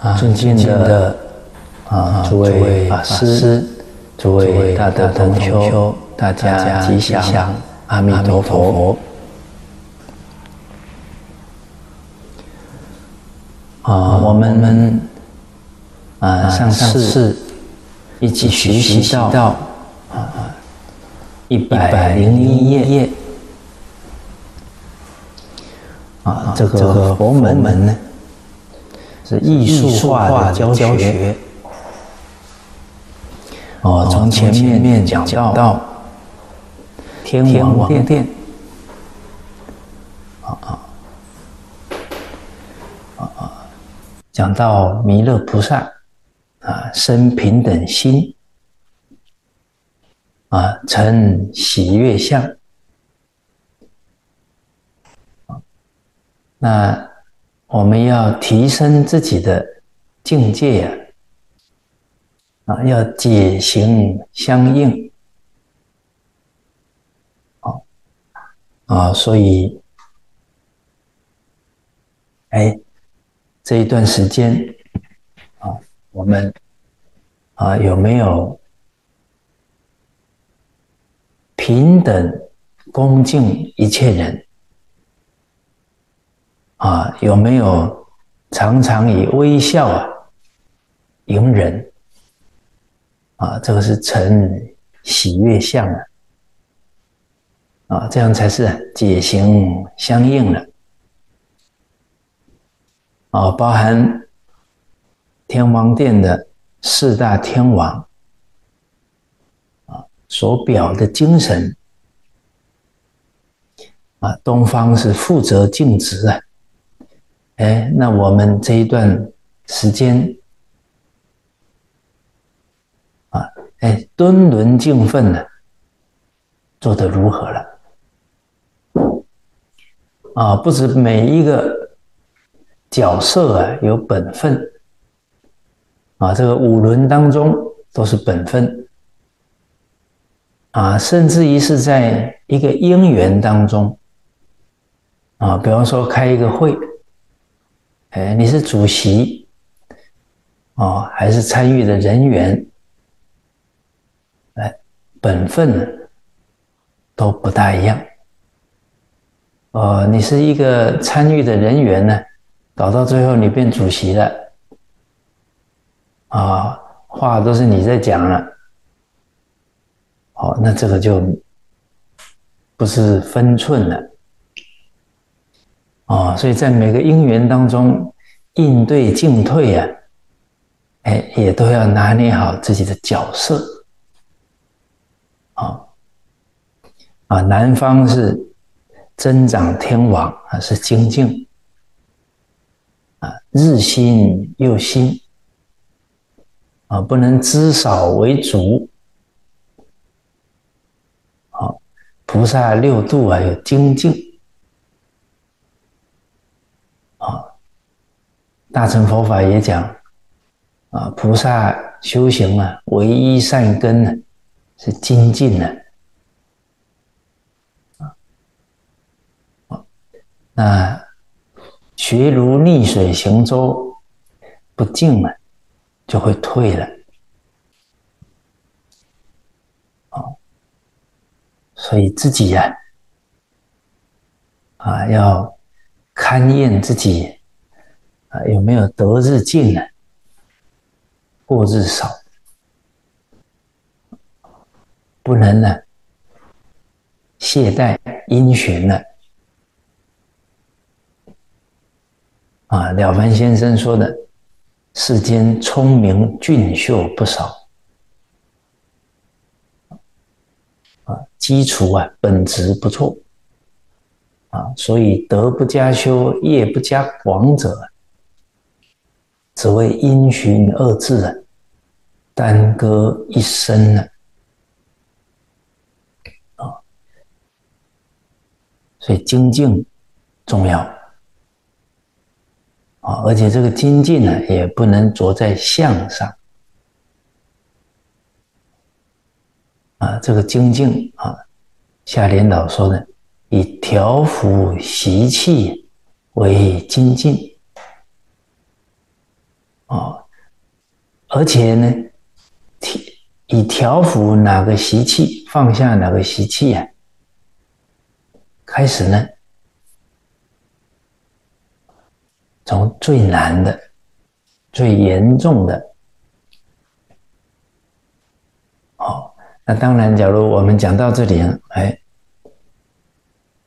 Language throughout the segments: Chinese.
啊，尊敬的啊，诸位法师，诸位大德同修，大家吉祥，阿弥陀佛。啊，我们啊，上次一起学习到啊，一百零一页啊，这个佛门呢。是艺术化的教学。哦，从前面讲到天王殿，啊啊啊啊，讲到弥勒菩萨啊，生平等心，啊，成喜悦相，那。我们要提升自己的境界呀，啊，要解行相应，啊，啊，所以，哎，这一段时间，啊，我们啊有没有平等恭敬一切人？啊，有没有常常以微笑啊迎人？啊，这个是成喜悦相啊，啊，这样才是解行相应了。啊，包含天王殿的四大天王啊所表的精神啊，东方是负责尽职啊。哎，那我们这一段时间啊，哎，敦伦敬奋呢，做得如何了？啊，不止每一个角色啊有本分啊，这个五伦当中都是本分啊，甚至于是在一个因缘当中啊，比方说开一个会。哎，你是主席哦，还是参与的人员？哎，本分都不大一样。哦，你是一个参与的人员呢，搞到最后你变主席了，啊，话都是你在讲了。哦，那这个就不是分寸了。哦，所以在每个因缘当中，应对进退啊，哎，也都要拿捏好自己的角色。啊，啊，南方是增长天王啊，是精进啊，日新又新啊，不能知少为足。好，菩萨六度啊，有精进。大乘佛法也讲，啊，菩萨修行啊，唯一善根呢，是精进呢，啊，那学如逆水行舟，不进了，就会退了，啊，所以自己呀，啊，要勘验自己。啊，有没有得日进呢？过日少，不能呢懈怠因循了。啊，了凡先生说的，世间聪明俊秀不少，啊，基础啊本质不错，啊，所以德不加修，业不加广者。只为因循二字啊，耽搁一生呢啊，所以精进重要。啊，而且这个精进呢，也不能着在相上。啊，这个精进啊，夏领导说的，以调伏习气为精进。哦，而且呢，以调伏哪个习气，放下哪个习气呀？开始呢，从最难的、最严重的，哦，那当然，假如我们讲到这里，哎，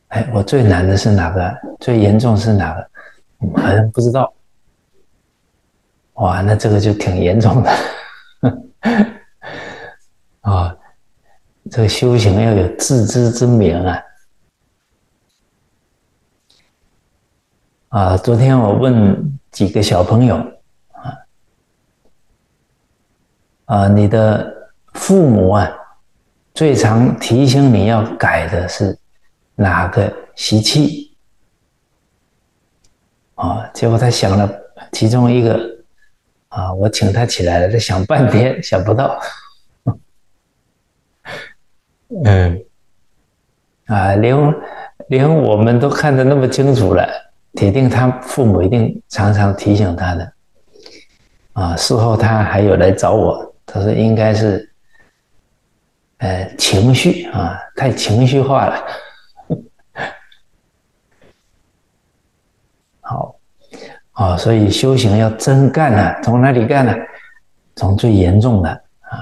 哎，我最难的是哪个？最严重是哪个？好像不知道。哇，那这个就挺严重的。啊，这个修行要有自知之明啊！啊，昨天我问几个小朋友啊，啊，你的父母啊，最常提醒你要改的是哪个习气？啊，结果他想了其中一个，啊，我请他起来了，他想半天 想不到。嗯，啊，连连我们都看得那么清楚了，铁定他父母一定常常提醒他的。啊，事后他还有来找我，他说应该是，呃，情绪啊，太情绪化了。好，啊，所以修行要真干呢，从哪里干呢？从最严重的。啊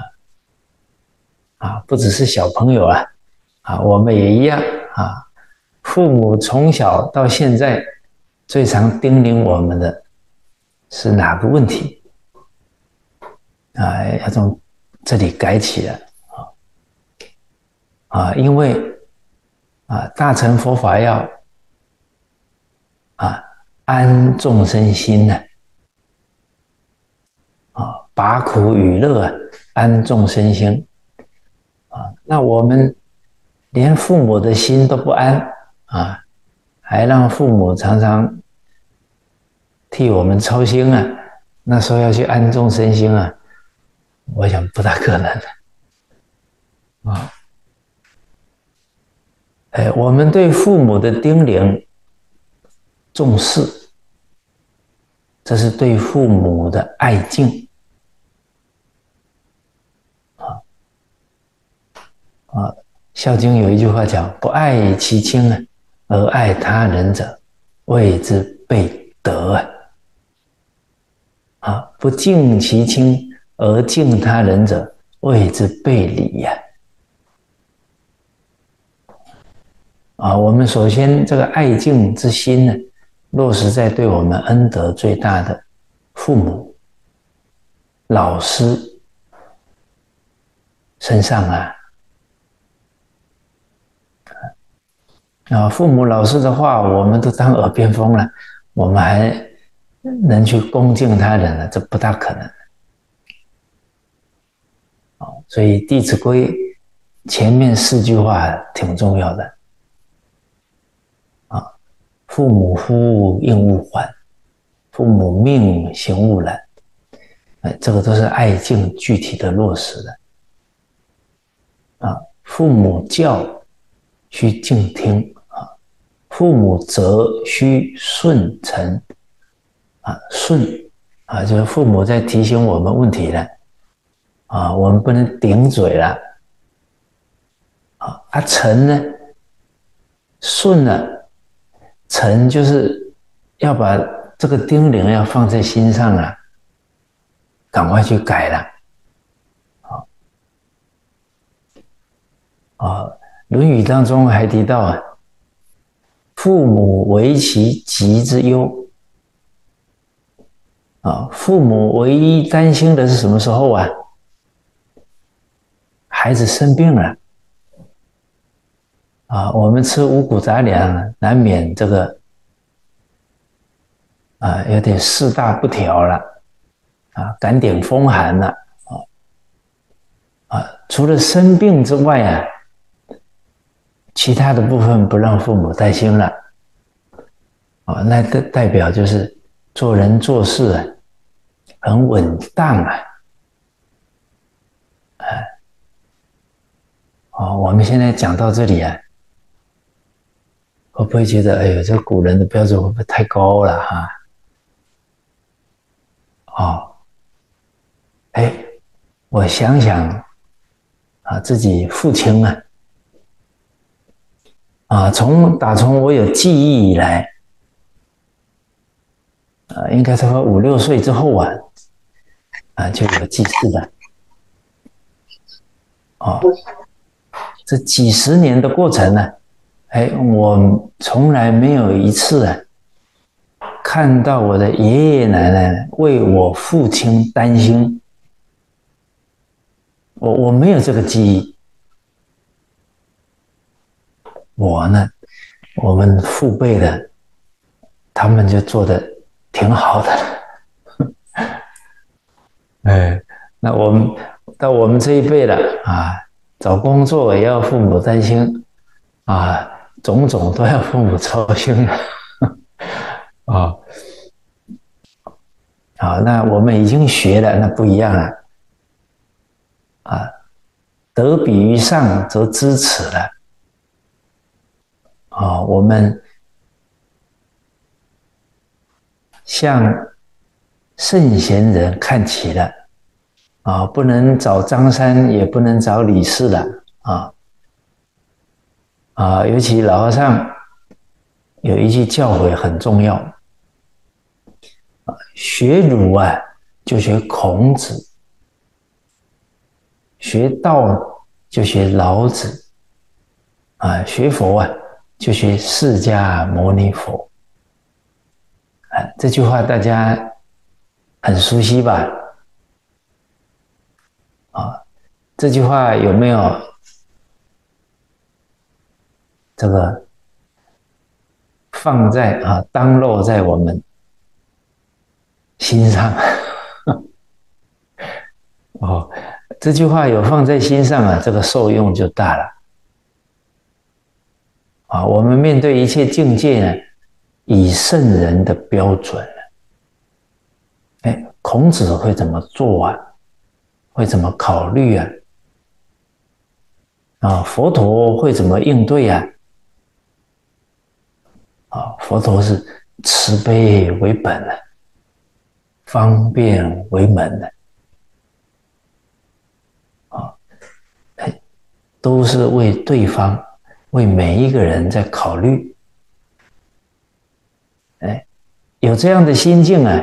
啊，不只是小朋友啊，啊，我们也一样啊。父母从小到现在最常叮咛我们的是哪个问题？啊，要从这里改起了啊啊，因为啊，大乘佛法要啊安众生心呢，啊，拔苦与乐，安众生心啊。那我们连父母的心都不安啊，还让父母常常替我们操心啊？那时候要去安众生心啊，我想不大可能的啊。哎，我们对父母的叮咛重视，这是对父母的爱敬。啊啊，《孝经》有一句话讲：“不爱其亲啊，而爱他人者，谓之悖德啊。”啊，不敬其亲而敬他人者，谓之悖礼呀。啊，我们首先这个爱敬之心呢，落实在对我们恩德最大的父母、老师身上啊。啊，父母、老师的话，我们都当耳边风了，我们还能去恭敬他人呢？这不大可能。所以《弟子规》前面四句话挺重要的。父母呼应勿缓，父母命行勿懒。哎，这个都是爱敬具体的落实的。啊，父母教需敬听啊。父母责须顺承，啊顺，啊就是父母在提醒我们问题了，啊我们不能顶嘴了，啊啊承呢，顺了，臣就是要把这个叮咛要放在心上了，赶快去改了，啊啊《论语》当中还提到啊。父母为其疾之忧啊！父母唯一担心的是什么时候啊？孩子生病了啊！我们吃五谷杂粮，难免这个啊，有点四大不调了啊，感点风寒了啊啊！除了生病之外啊。其他的部分不让父母担心了，啊，那代代表就是做人做事啊，很稳当啊，哎，哦，我们现在讲到这里啊，会不会觉得，哎呦，这古人的标准会不会太高了哈？哦，哎，我想想啊，自己父亲啊，啊，从打从我有记忆以来，啊，应该说五六岁之后啊，啊，就有祭祀的，哦，这几十年的过程呢，哎，我从来没有一次啊。看到我的爷爷奶奶为我父亲担心，我我没有这个记忆。我呢，我们父辈的，他们就做的挺好的。哎，那我们到我们这一辈了啊，找工作也要父母担心，啊，种种都要父母操心。啊，好，那我们已经学了，那不一样了。啊，得比于上则知耻了。啊，我们向圣贤人看齐了。啊，不能找张三，也不能找李四了。啊，啊，尤其老和尚有一句教诲很重要啊。学儒啊，就学孔子；学道就学老子；啊，学佛啊，就学释迦牟尼佛。啊，这句话大家很熟悉吧？啊，这句话有没有这个放在啊，当落在我们？心上，哦，这句话有放在心上啊，这个受用就大了。啊，我们面对一切境界呢，以圣人的标准。哎，孔子会怎么做啊？会怎么考虑啊？啊，佛陀会怎么应对啊？啊，佛陀是慈悲为本的。方便为门的啊，都是为对方、为每一个人在考虑。哎，有这样的心境啊，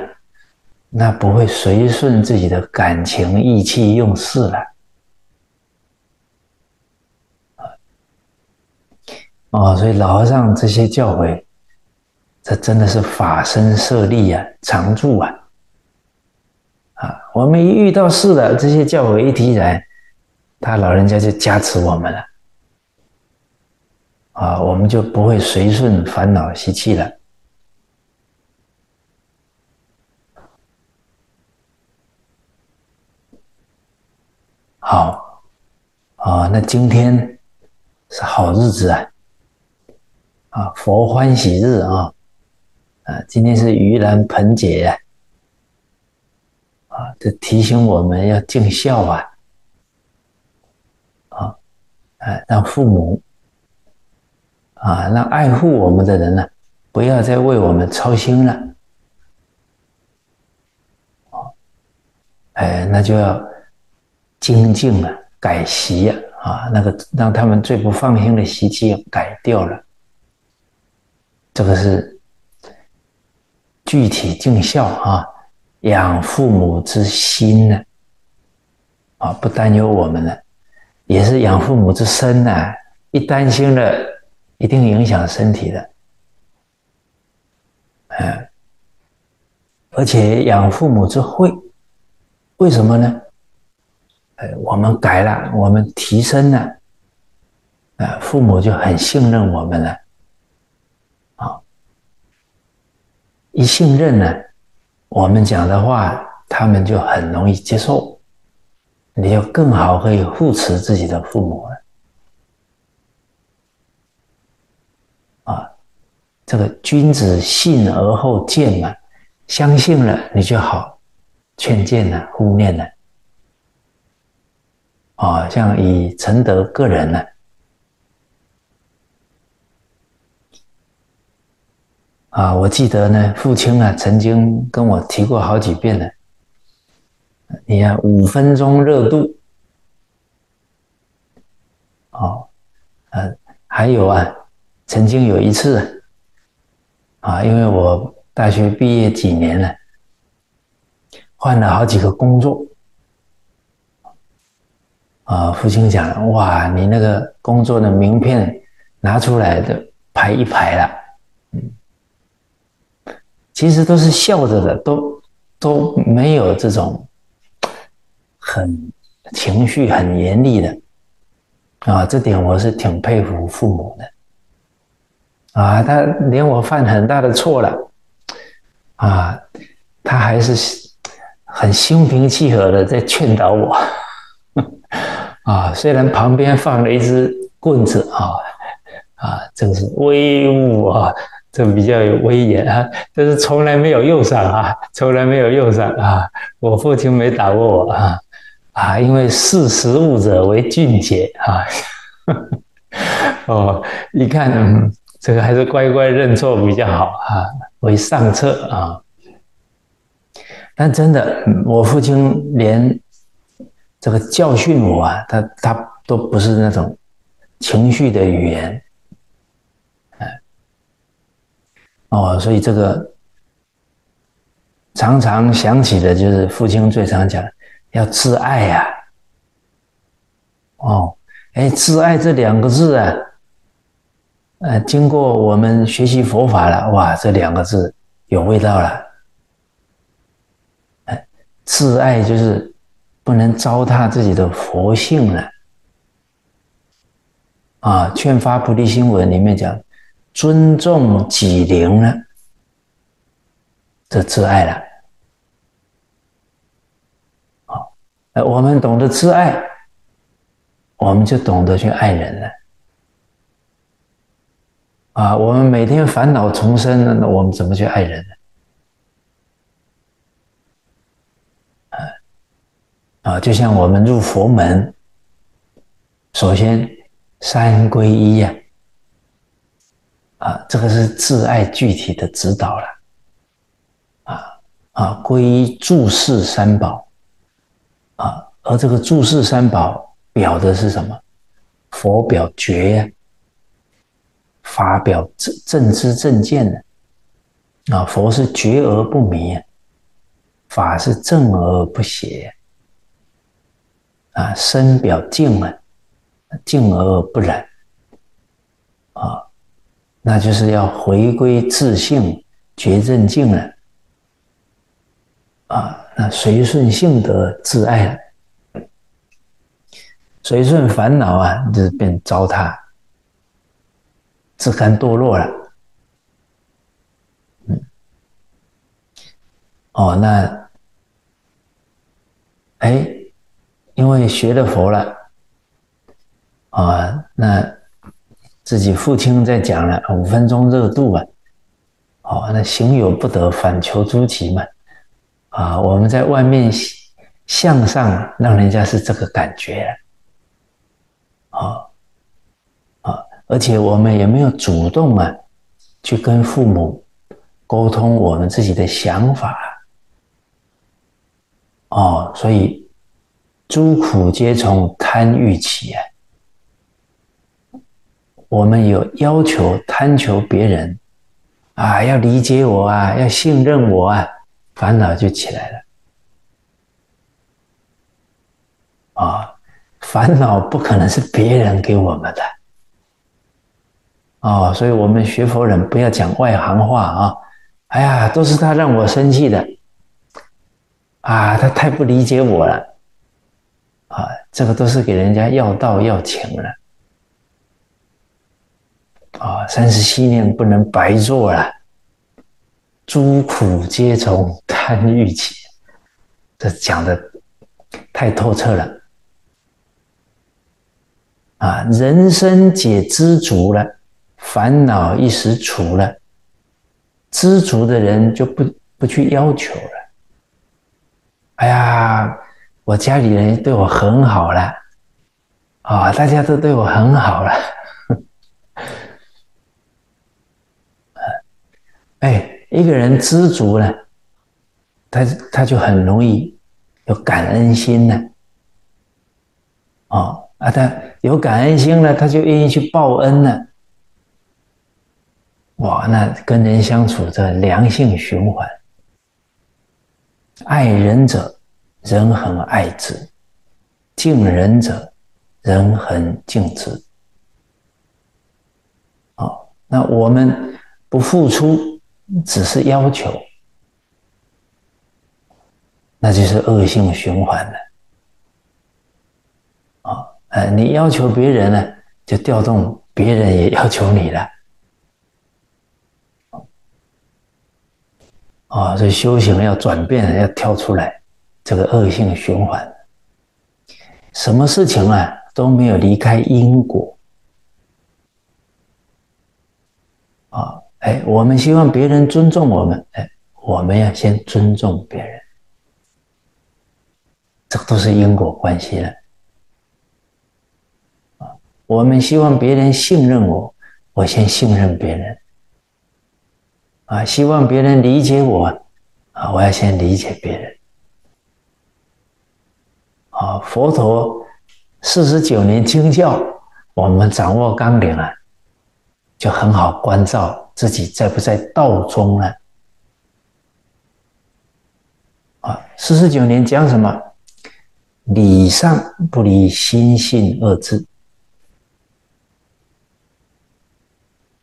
那不会随顺自己的感情、意气用事了。哦，所以老和尚这些教诲，这真的是法身舍利啊，常住啊。啊，我们一遇到事了，这些教诲一提起来，他老人家就加持我们了，啊，我们就不会随顺烦恼习气了。好，啊，那今天是好日子啊，啊，佛欢喜日啊，啊，今天是盂兰盆节。啊，这提醒我们要尽孝啊！啊，哎，让父母啊，让爱护我们的人呢，不要再为我们操心了。啊，哎，那就要精进了，改习啊，啊，那个让他们最不放心的习气改掉了。这个是具体尽孝啊。养父母之心呢？啊，不担忧我们了，也是养父母之身呢。一担心了，一定影响身体的。嗯，而且养父母之慧，为什么呢？哎，我们改了，我们提升了，啊，父母就很信任我们了。一信任呢？我们讲的话，他们就很容易接受，你就更好可以护持自己的父母了。啊，这个君子信而后见嘛，相信了你就好劝谏了、护念了。啊，像以承德个人呢。啊我记得呢，父亲啊曾经跟我提过好几遍呢。你看五分钟热度，哦，呃，还有啊，曾经有一次啊，因为我大学毕业几年了，换了好几个工作，啊，父亲讲，哇，你那个工作的名片拿出来的排一排了，其实都是笑着的，都都没有这种。很情绪很严厉的啊，这点我是挺佩服父母的啊。他连我犯很大的错了啊，他还是很心平气和的在劝导我 啊。虽然旁边放了一支棍子啊啊，真是威武啊，这比较有威严啊，但是从来没有用上啊，从来没有用上啊。我父亲没打过我啊。啊，因为识时务者为俊杰啊！哦，一看，嗯，这个还是乖乖认错比较好啊，为上策啊。但真的，我父亲连这个教训我啊，他他都不是那种情绪的语言，哎，哦，所以这个常常想起的就是父亲最常讲。要自爱呀！哦，哎，自爱这两个字啊，呃，经过我们学习佛法了，哇，这两个字有味道了。哎，自爱就是不能糟蹋自己的佛性了。啊，《劝发菩提心文》里面讲，尊重己灵了，这自爱了。我们懂得自爱，我们就懂得去爱人了。啊，我们每天烦恼丛生，那我们怎么去爱人呢？啊，啊，就像我们入佛门，首先三皈依呀，啊这个是自爱具体的指导了。啊啊，皈依注释三宝。啊，而这个注释三宝表的是什么？佛表觉，法表正正知正见的啊。佛是觉而不迷，法是正而不邪啊。身表净啊，净而不染啊，那就是要回归自性，觉正净了啊。那随顺性德自爱了，随顺烦恼啊，就是变糟蹋，自甘堕落了。嗯，哦，那，哎，因为学了佛了，啊，那自己父亲在讲了五分钟热度啊，哦，那行有不得，反求诸己嘛。啊，我们在外面向上，让人家是这个感觉，啊啊，而且我们也没有主动啊，去跟父母沟通我们自己的想法，哦，所以诸苦皆从贪欲起啊。我们有要求贪求别人啊，要理解我啊，要信任我啊。烦恼就起来了啊！烦恼不可能是别人给我们的哦，所以我们学佛人不要讲外行话啊！哎呀，都是他让我生气的啊！他太不理解我了啊！这个都是给人家要道要情了啊！三十七年不能白做了。诸苦皆从贪欲起，这讲的太透彻了啊！人生解知足了，烦恼一时除了，知足的人就不不去要求了。哎呀，我家里人对我很好了啊，大家都对我很好了，哎。一个人知足了，他他就很容易有感恩心呢。哦啊，他有感恩心了，他就愿意去报恩了。哇，那跟人相处的良性循环。爱人者，人恒爱之；敬人者，人恒敬之。好，那我们不付出，只是要求，那就是恶性循环了。啊，呃，你要求别人呢，就调动别人也要求你了。啊，所以修行要转变，要跳出来，这个恶性循环。什么事情啊都没有离开因果。啊，哎，我们希望别人尊重我们，哎，我们要先尊重别人，这都是因果关系了。啊，我们希望别人信任我，我先信任别人。啊，希望别人理解我，啊，我要先理解别人。啊，佛陀四十九年经教，我们掌握纲领啊，就很好关照自己在不在道中了。啊，四十九年讲什么？礼上不离心性二字，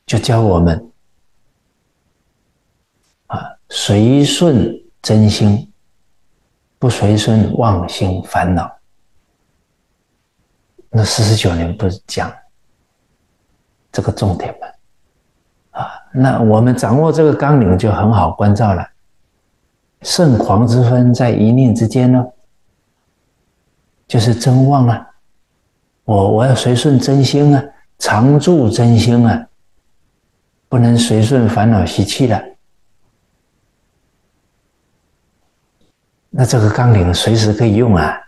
就教我们啊。随顺真心，不随顺妄心烦恼。那四十九年不是讲这个重点吗？啊，那我们掌握这个纲领就很好关照了。圣狂之分在一念之间呢，就是真妄啊！我我要随顺真心啊，常住真心啊，不能随顺烦恼习气了。那这个纲领随时可以用啊！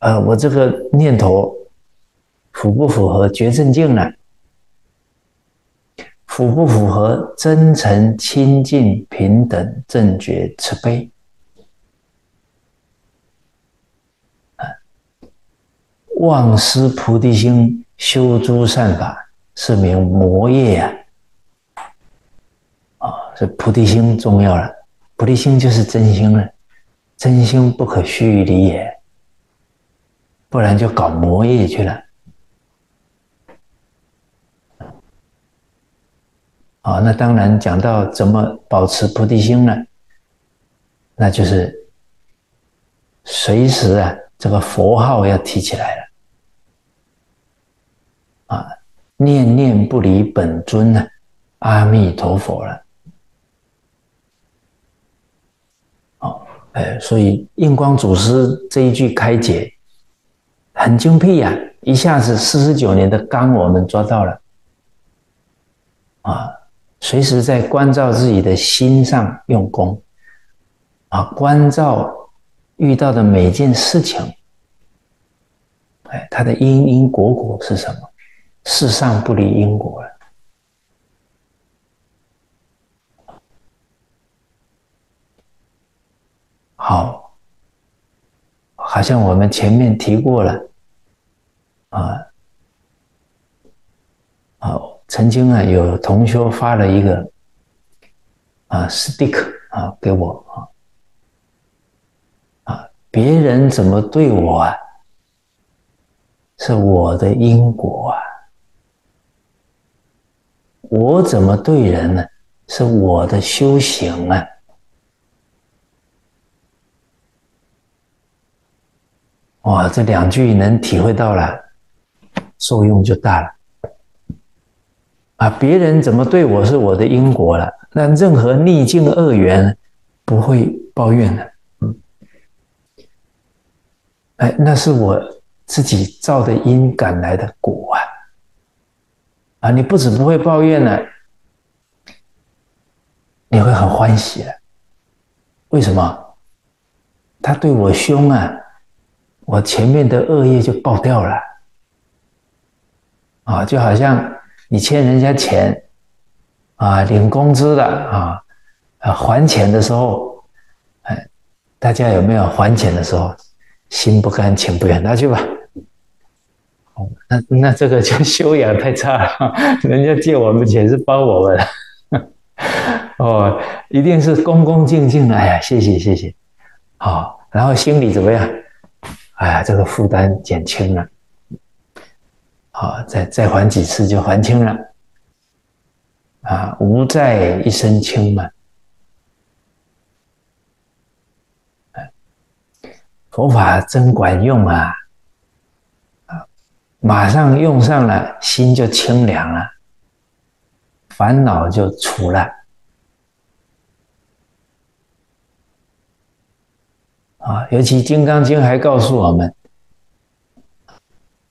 呃，我这个念头符不符合觉正境呢？符不符合真诚、清净、平等、正觉、慈悲？啊，妄失菩提心，修诸善法，是名魔业呀！啊，这菩提心重要了。菩提心就是真心了，真心不可虚离也，不然就搞魔业去了。啊，那当然讲到怎么保持菩提心呢？那就是随时啊，这个佛号要提起来了，啊，念念不离本尊呢，阿弥陀佛了。哎，所以印光祖师这一句开解很精辟呀，一下子四十九年的纲我们抓到了啊，随时在关照自己的心上用功啊，关照遇到的每件事情，哎，它的因因果果是什么？世上不离因果了。好，好像我们前面提过了，啊，好，曾经啊有同学发了一个啊 stick 啊给我啊，啊，别人怎么对我啊，是我的因果啊，我怎么对人呢，是我的修行啊。哇，这两句能体会到了，受用就大了。啊，别人怎么对我是我的因果了，那任何逆境恶缘不会抱怨的。嗯，哎，那是我自己造的因赶来的果啊！啊，你不止不会抱怨了，你会很欢喜的。为什么？他对我凶啊！我前面的恶业就爆掉了，啊，就好像你欠人家钱，啊，领工资的啊，啊，还钱的时候，哎，大家有没有还钱的时候心不甘情不愿？拿去吧。哦，那那这个就修养太差了。人家借我们钱是帮我们，哦，一定是恭恭敬敬的。哎呀，谢谢谢谢。好，然后心里怎么样？哎呀，这个负担减轻了。好，再再还几次就还清了。啊，无债一身轻嘛。佛法真管用啊！啊，马上用上了，心就清凉了，烦恼就除了。啊，尤其《金刚经》还告诉我们：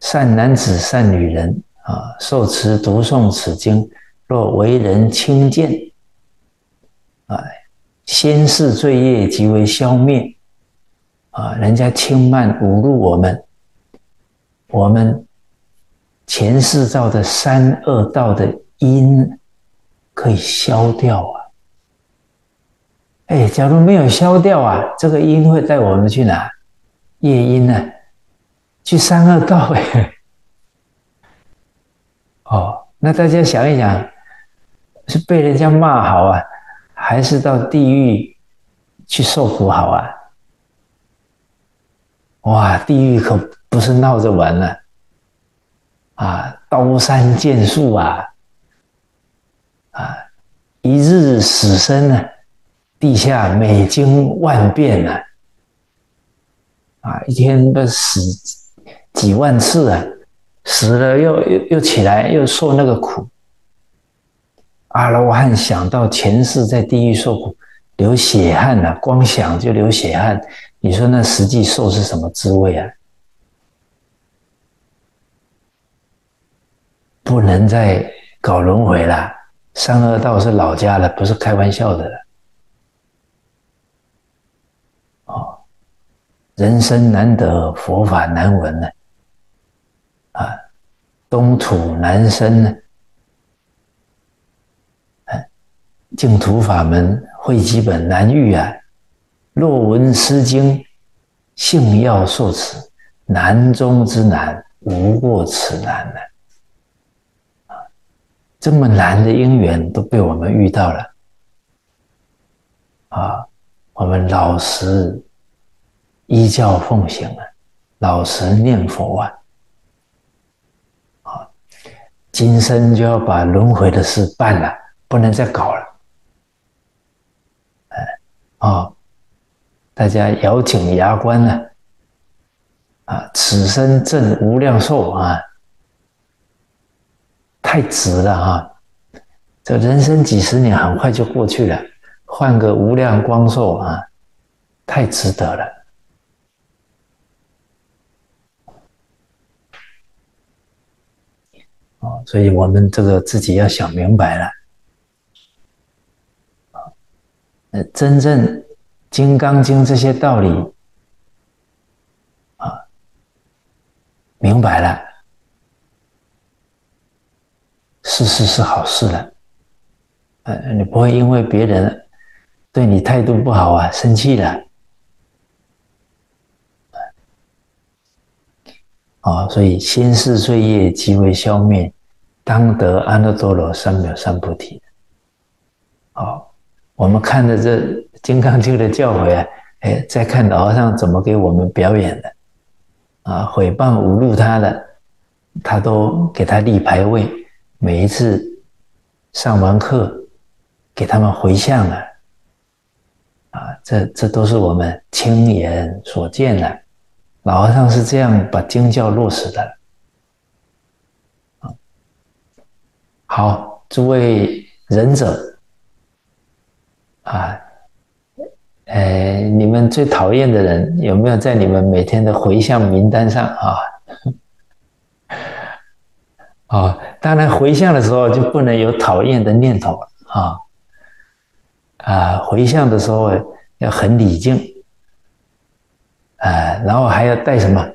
善男子、善女人啊，受持读诵此经，若为人轻贱，啊，先世罪业即为消灭。啊，人家轻慢侮辱我们，我们前世造的三恶道的因可以消掉啊！哎，假如没有消掉啊，这个因会带我们去哪？业因呢？去三恶道哎！哦，那大家想一想，是被人家骂好啊，还是到地狱去受苦好啊？哇，地狱可不是闹着玩的啊！刀山剑树啊，啊，一日死生呢，地下每经万变呢，啊，一天都死几万次啊，死了又又又起来，又受那个苦。阿罗汉想到前世在地狱受苦，流血汗呐，光想就流血汗。你说那实际受是什么滋味啊？不能再搞轮回了，三恶道是老家了，不是开玩笑的。哦，人生难得，佛法难闻呢。啊，东土难生呢。净土法门会基本难遇啊。若闻《诗经》，幸要受持，难中之难，无过此难呢。啊，这么难的因缘都被我们遇到了。啊，我们老实依教奉行啊，老实念佛，啊，今生就要把轮回的事办了，不能再搞了。哎，啊。大家咬紧牙关呢，啊，此生挣无量寿啊，太值了啊！这人生几十年很快就过去了，换个无量光寿啊，太值得了。哦，所以我们这个自己要想明白了，啊，呃，真正。《金刚经》这些道理啊，明白了，事事是好事了。呃，你不会因为别人对你态度不好啊，生气了。啊，所以心事罪业即为消灭，当得阿耨多罗三藐三菩提。好，我们看的这。《金刚经》的教诲啊，哎，再看老和尚怎么给我们表演的，啊，毁谤侮辱他的，他都给他立牌位，每一次上完课，给他们回向了，啊，这这都是我们亲眼所见的，老和尚是这样把经教落实的，好，诸位仁者，啊。哎，你们最讨厌的人有没有在你们每天的回向名单上啊？啊，当然回向的时候就不能有讨厌的念头啊。啊，回向的时候要很礼敬，啊，然后还要带什么？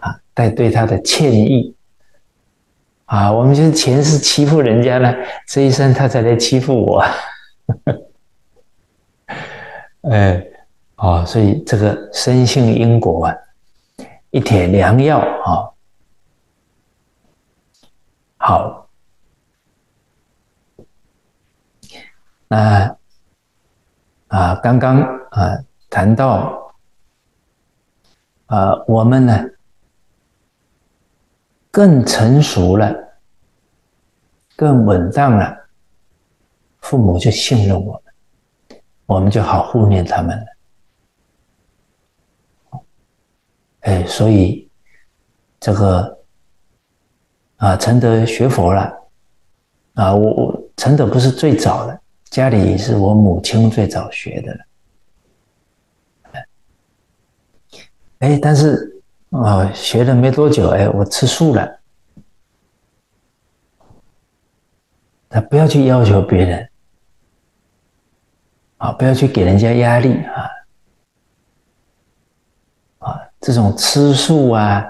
啊，带对他的歉意。啊，我们就是前世欺负人家了，这一生他才来欺负我。哎，啊，所以这个生性因果啊，一帖良药啊。好，那啊，刚刚啊谈到啊，我们呢更成熟了，更稳当了，父母就信任我们，我们就好护念他们了。哎，所以这个。啊，承德学佛了，啊，我我承德不是最早的，家里是我母亲最早学的了，哎，但是啊，学了没多久，哎，我吃素了，他不要去要求别人，啊，不要去给人家压力啊，啊，这种吃素啊，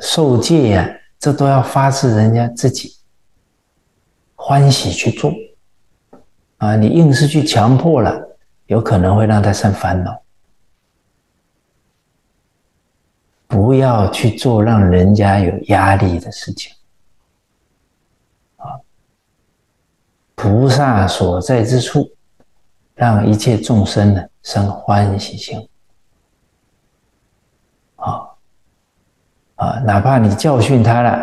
受戒呀。这都要发自人家自己欢喜去做啊！你硬是去强迫了，有可能会让他生烦恼。不要去做让人家有压力的事情啊！菩萨所在之处，让一切众生呢生欢喜心。啊，哪怕你教训他了，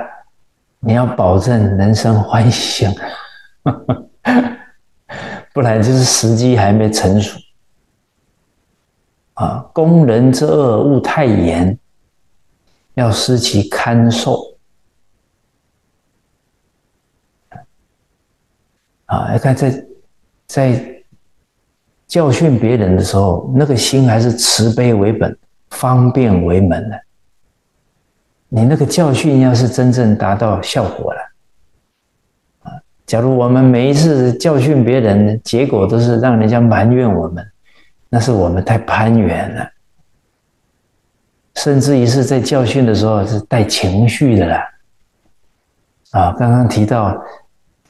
你要保证人生欢喜心，不然就是时机还没成熟。啊，攻人之恶勿太严，要施其堪受。啊，你看在在教训别人的时候，那个心还是慈悲为本，方便为门的。你那个教训要是真正达到效果了，啊，假如我们每一次教训别人，结果都是让人家埋怨我们，那是我们太攀援了，甚至于是在教训的时候是带情绪的了，啊，刚刚提到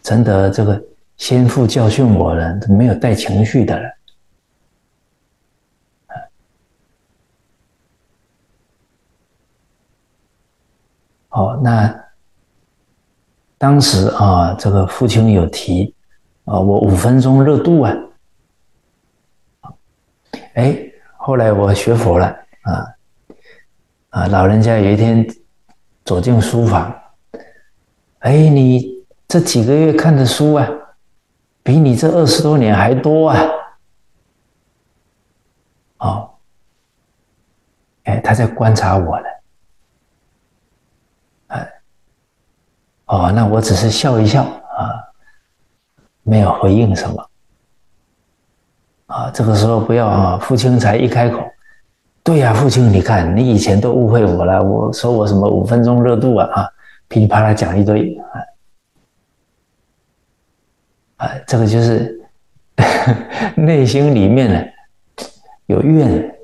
陈德这个先父教训我了，没有带情绪的了。哦，那当时啊，这个父亲有提啊，我五分钟热度啊，哎，后来我学佛了啊，啊，老人家有一天走进书房，哎，你这几个月看的书啊，比你这二十多年还多啊，哦，哎，他在观察我呢。哦，那我只是笑一笑啊，没有回应什么。啊，这个时候不要啊，父亲才一开口，对呀，父亲，你看你以前都误会我了，我说我什么五分钟热度啊啊，噼里啪啦讲一堆啊，啊，这个就是 内心里面呢有怨，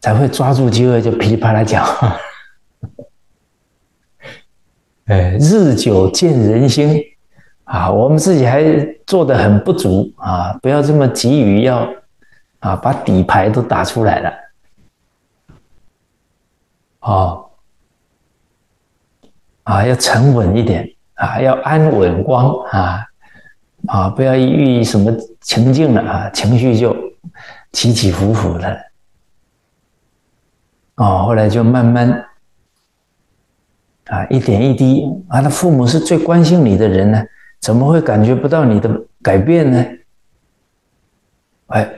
才会抓住机会就噼里啪啦讲。哎，日久见人心啊！我们自己还做的很不足啊！不要这么急于要啊，把底牌都打出来了哦啊，要沉稳一点啊，要安稳光啊啊！不要遇什么情境了啊，情绪就起起伏伏的哦。后来就慢慢。啊，一点一滴啊，他父母是最关心你的人呢，怎么会感觉不到你的改变呢？哎，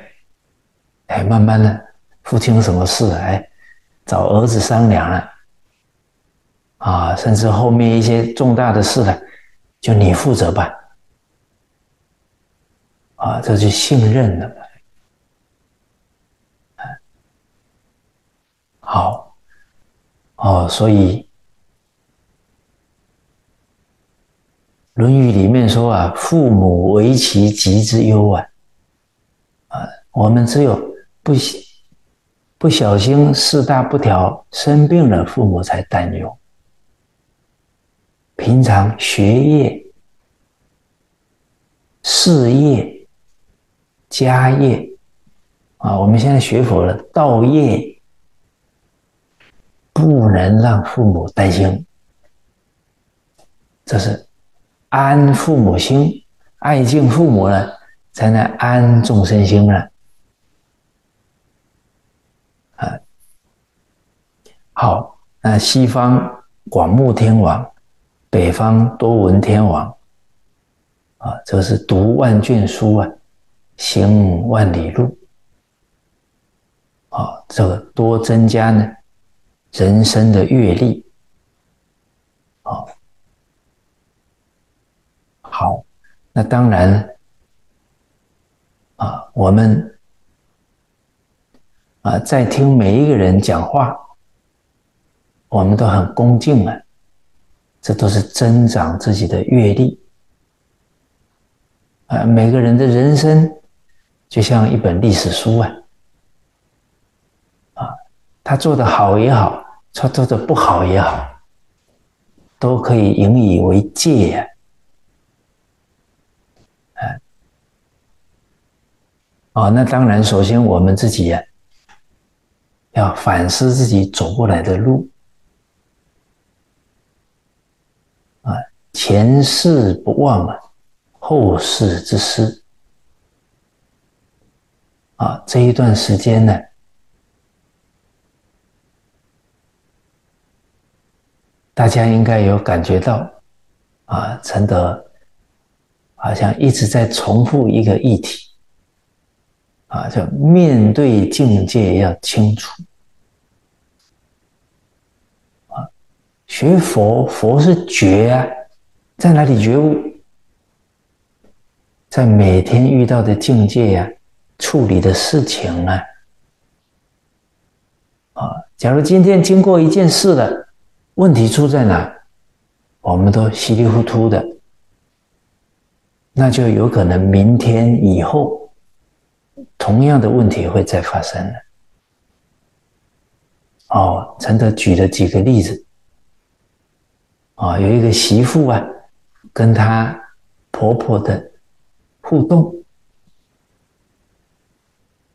哎，慢慢的，父亲什么事哎，找儿子商量了，啊，甚至后面一些重大的事呢，就你负责吧，啊，这就信任了，好，哦，所以。《论语》里面说啊，父母为其疾之忧啊，啊，我们只有不不小心四大不调生病了，父母才担忧。平常学业、事业、家业啊，我们现在学佛了，道业不能让父母担心，这是安父母心，爱敬父母了，才能安众生心了。好，那西方广目天王，北方多闻天王，啊，这是读万卷书啊，行万里路。啊，这个多增加呢人生的阅历，啊，好，那当然啊，我们啊在听每一个人讲话，我们都很恭敬啊，这都是增长自己的阅历啊。每个人的人生就像一本历史书啊。啊他做的好也好，他做的不好也好，都可以引以为戒呀。啊，哦，那当然，首先我们自己呀，要反思自己走过来的路，啊，前世不忘啊，后世之师，啊，这一段时间呢。大家应该有感觉到，啊，陈德好像一直在重复一个议题，啊，叫面对境界要清楚，啊，学佛佛是觉啊，在哪里觉悟？在每天遇到的境界呀，处理的事情啊，啊，假如今天经过一件事了。问题出在哪？我们都稀里糊涂的，那就有可能明天以后同样的问题会再发生了。哦，陈德举了几个例子。啊，有一个媳妇啊，跟她婆婆的互动，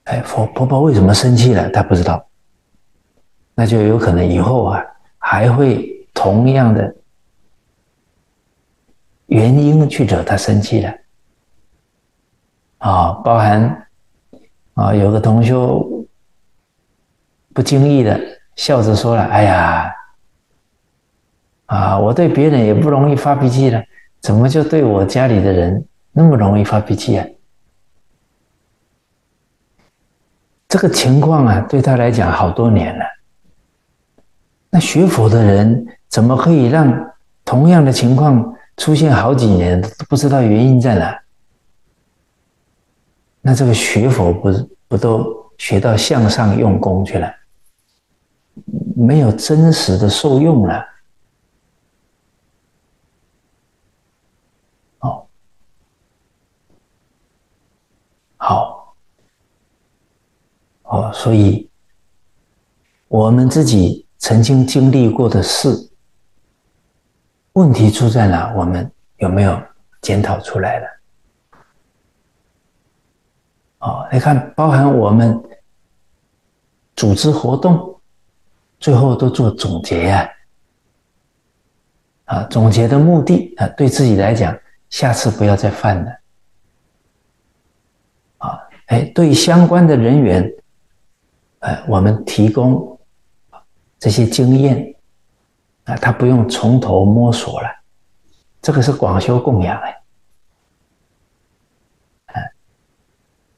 哎，婆婆婆为什么生气了？她不知道，那就有可能以后啊。还会同样的原因去惹他生气的啊，包含啊，有个同学不经意的笑着说了：“哎呀，啊，我对别人也不容易发脾气了，怎么就对我家里的人那么容易发脾气啊？”这个情况啊，对他来讲好多年了。那学佛的人怎么可以让同样的情况出现好几年都不知道原因在哪？那这个学佛不不都学到向上用功去了？没有真实的受用了。哦，好，所以我们自己。曾经经历过的事，问题出在哪？我们有没有检讨出来了？哦，你看，包含我们组织活动，最后都做总结呀。啊，总结的目的啊，对自己来讲，下次不要再犯了。啊，哎，对相关的人员，呃，我们提供。这些经验啊，他不用从头摸索了，这个是广修供养哎，啊，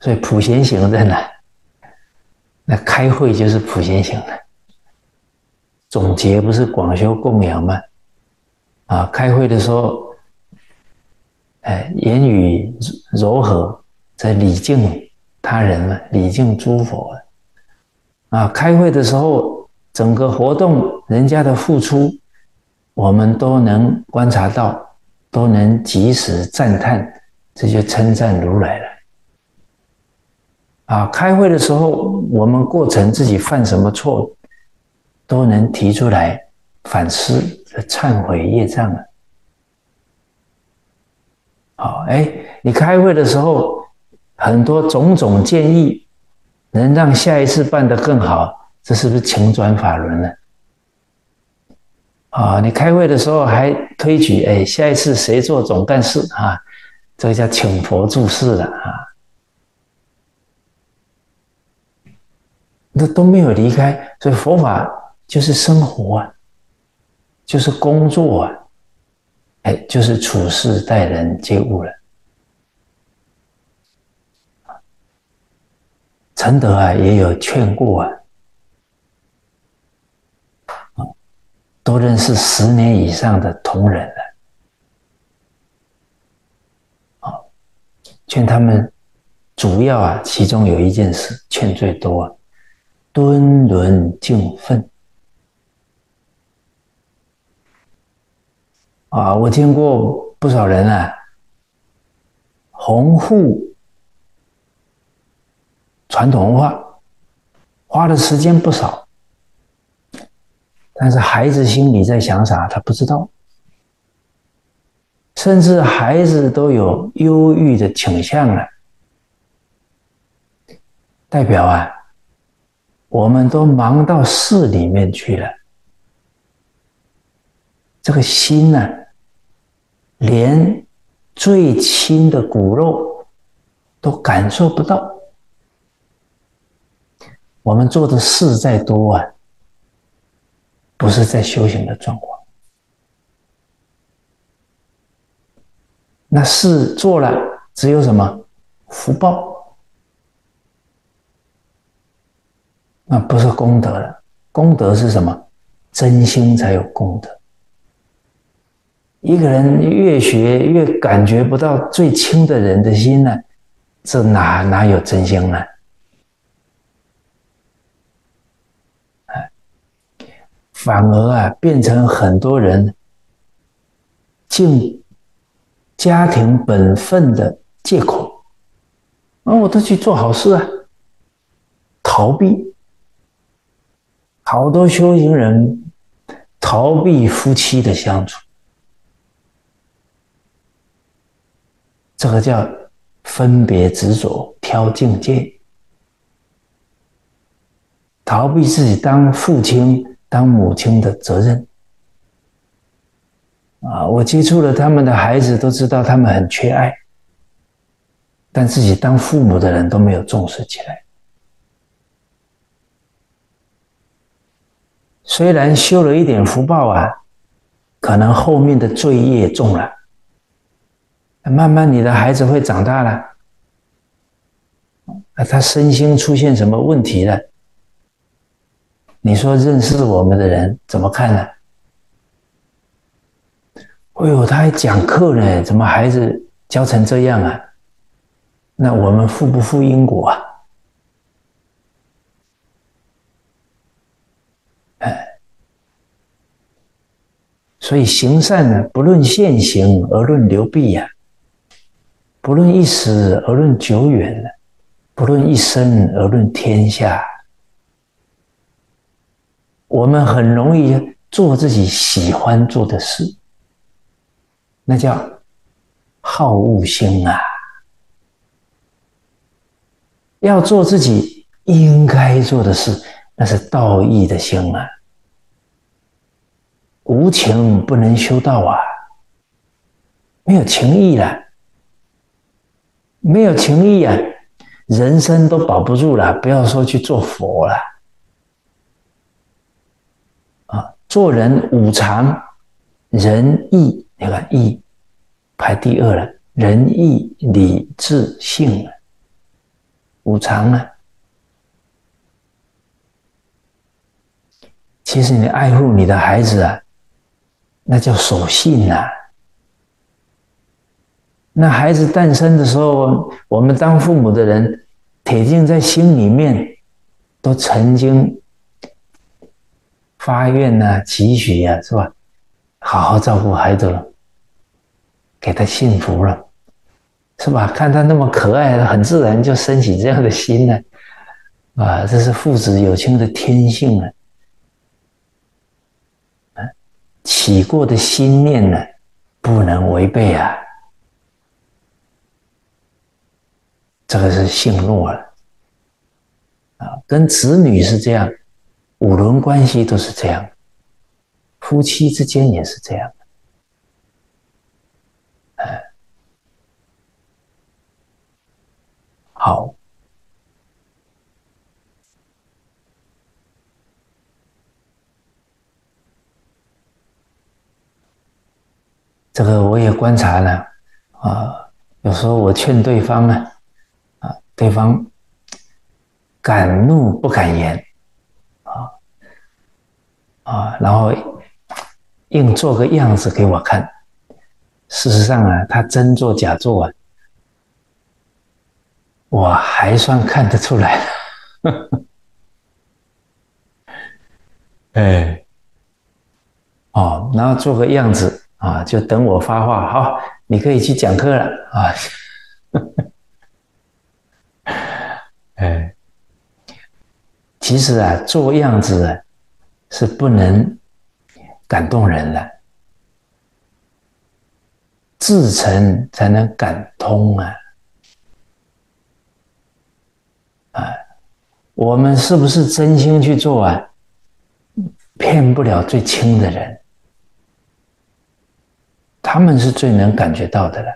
所以普贤行在哪？那开会就是普贤行了，总结不是广修供养吗？啊，开会的时候，哎，言语柔和，在礼敬他人嘛，礼敬诸佛了啊，开会的时候。整个活动，人家的付出，我们都能观察到，都能及时赞叹，这就称赞如来了。啊，开会的时候，我们过程自己犯什么错，都能提出来反思、忏悔业障了。好，哎，你开会的时候，很多种种建议，能让下一次办得更好，这是不是请转法轮呢？啊，你开会的时候还推举，哎，下一次谁做总干事啊？这个叫请佛注释了啊。那都没有离开，所以佛法就是生活啊，就是工作啊，哎，就是处事待人接物了。承德啊，也有劝过啊，都认识十年以上的同仁了，啊，劝他们，主要啊，其中有一件事劝最多啊，敦伦敬分。啊，我听过不少人啊，弘护。传统文化花的时间不少，但是孩子心里在想啥，他不知道。甚至孩子都有忧郁的倾向了，代表啊，我们都忙到事里面去了，这个心呢，连最亲的骨肉都感受不到。我们做的事再多啊，不是在修行的状况。那事做了，只有什么福报？那不是功德了。功德是什么？真心才有功德。一个人越学越感觉不到最亲的人的心呢，这哪哪有真心呢？反而啊，变成很多人尽家庭本分的借口。啊，我都去做好事啊，逃避。好多修行人逃避夫妻的相处，这个叫分别执着、挑境界，逃避自己当父亲。当母亲的责任啊！我接触了他们的孩子，都知道他们很缺爱，但自己当父母的人都没有重视起来。虽然修了一点福报啊，可能后面的罪业重了。慢慢你的孩子会长大了，啊，他身心出现什么问题了？你说认识我们的人怎么看呢？哎呦，他还讲课呢，怎么孩子教成这样啊？那我们负不负因果啊？哎，所以行善呢，不论现行而论流弊呀，不论一时而论久远不论一生而论天下。我们很容易做自己喜欢做的事，那叫好恶心啊！要做自己应该做的事，那是道义的心啊！无情不能修道啊！没有情义了，没有情义啊，人生都保不住了，不要说去做佛了。做人五常，仁义，你看义排第二了，仁义礼智信五常呢？其实你爱护你的孩子啊，那叫守信呐。那孩子诞生的时候，我们当父母的人，铁定在心里面都曾经。发愿呐，祈许呀，是吧？好好照顾孩子了，给他幸福了，是吧？看他那么可爱，很自然就升起这样的心呢。啊，这是父子有情的天性啊！起过的心念呢，不能违背啊。这个是性诺了。跟子女是这样，五伦关系都是这样，夫妻之间也是这样。哎，好。这个我也观察了，啊，有时候我劝对方呢，啊，对方敢怒不敢言，啊，然后硬做个样子给我看，事实上啊，他真做假做啊，我还算看得出来，哎，哦，然后做个样子。啊，就等我发话，好，你可以去讲课了啊。哎，其实啊，做样子是不能感动人的，至诚才能感通啊。啊，我们是不是真心去做啊？骗不了最亲的人。他们是最能感觉到的了，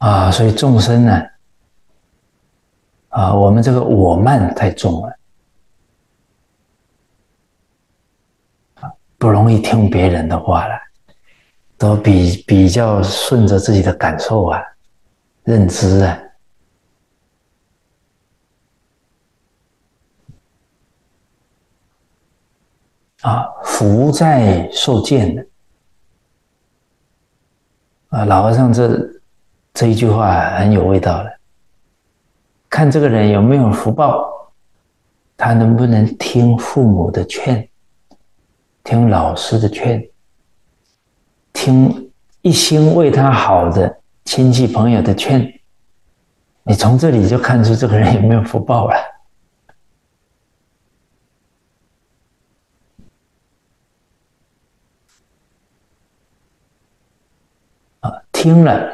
啊，所以众生呢，啊，我们这个我慢太重了，不容易听别人的话了，都比比较顺着自己的感受啊，认知啊。啊，福在受见的啊，老和尚这这一句话很有味道了。看这个人有没有福报，他能不能听父母的劝，听老师的劝，听一心为他好的亲戚朋友的劝，你从这里就看出这个人有没有福报了。听了，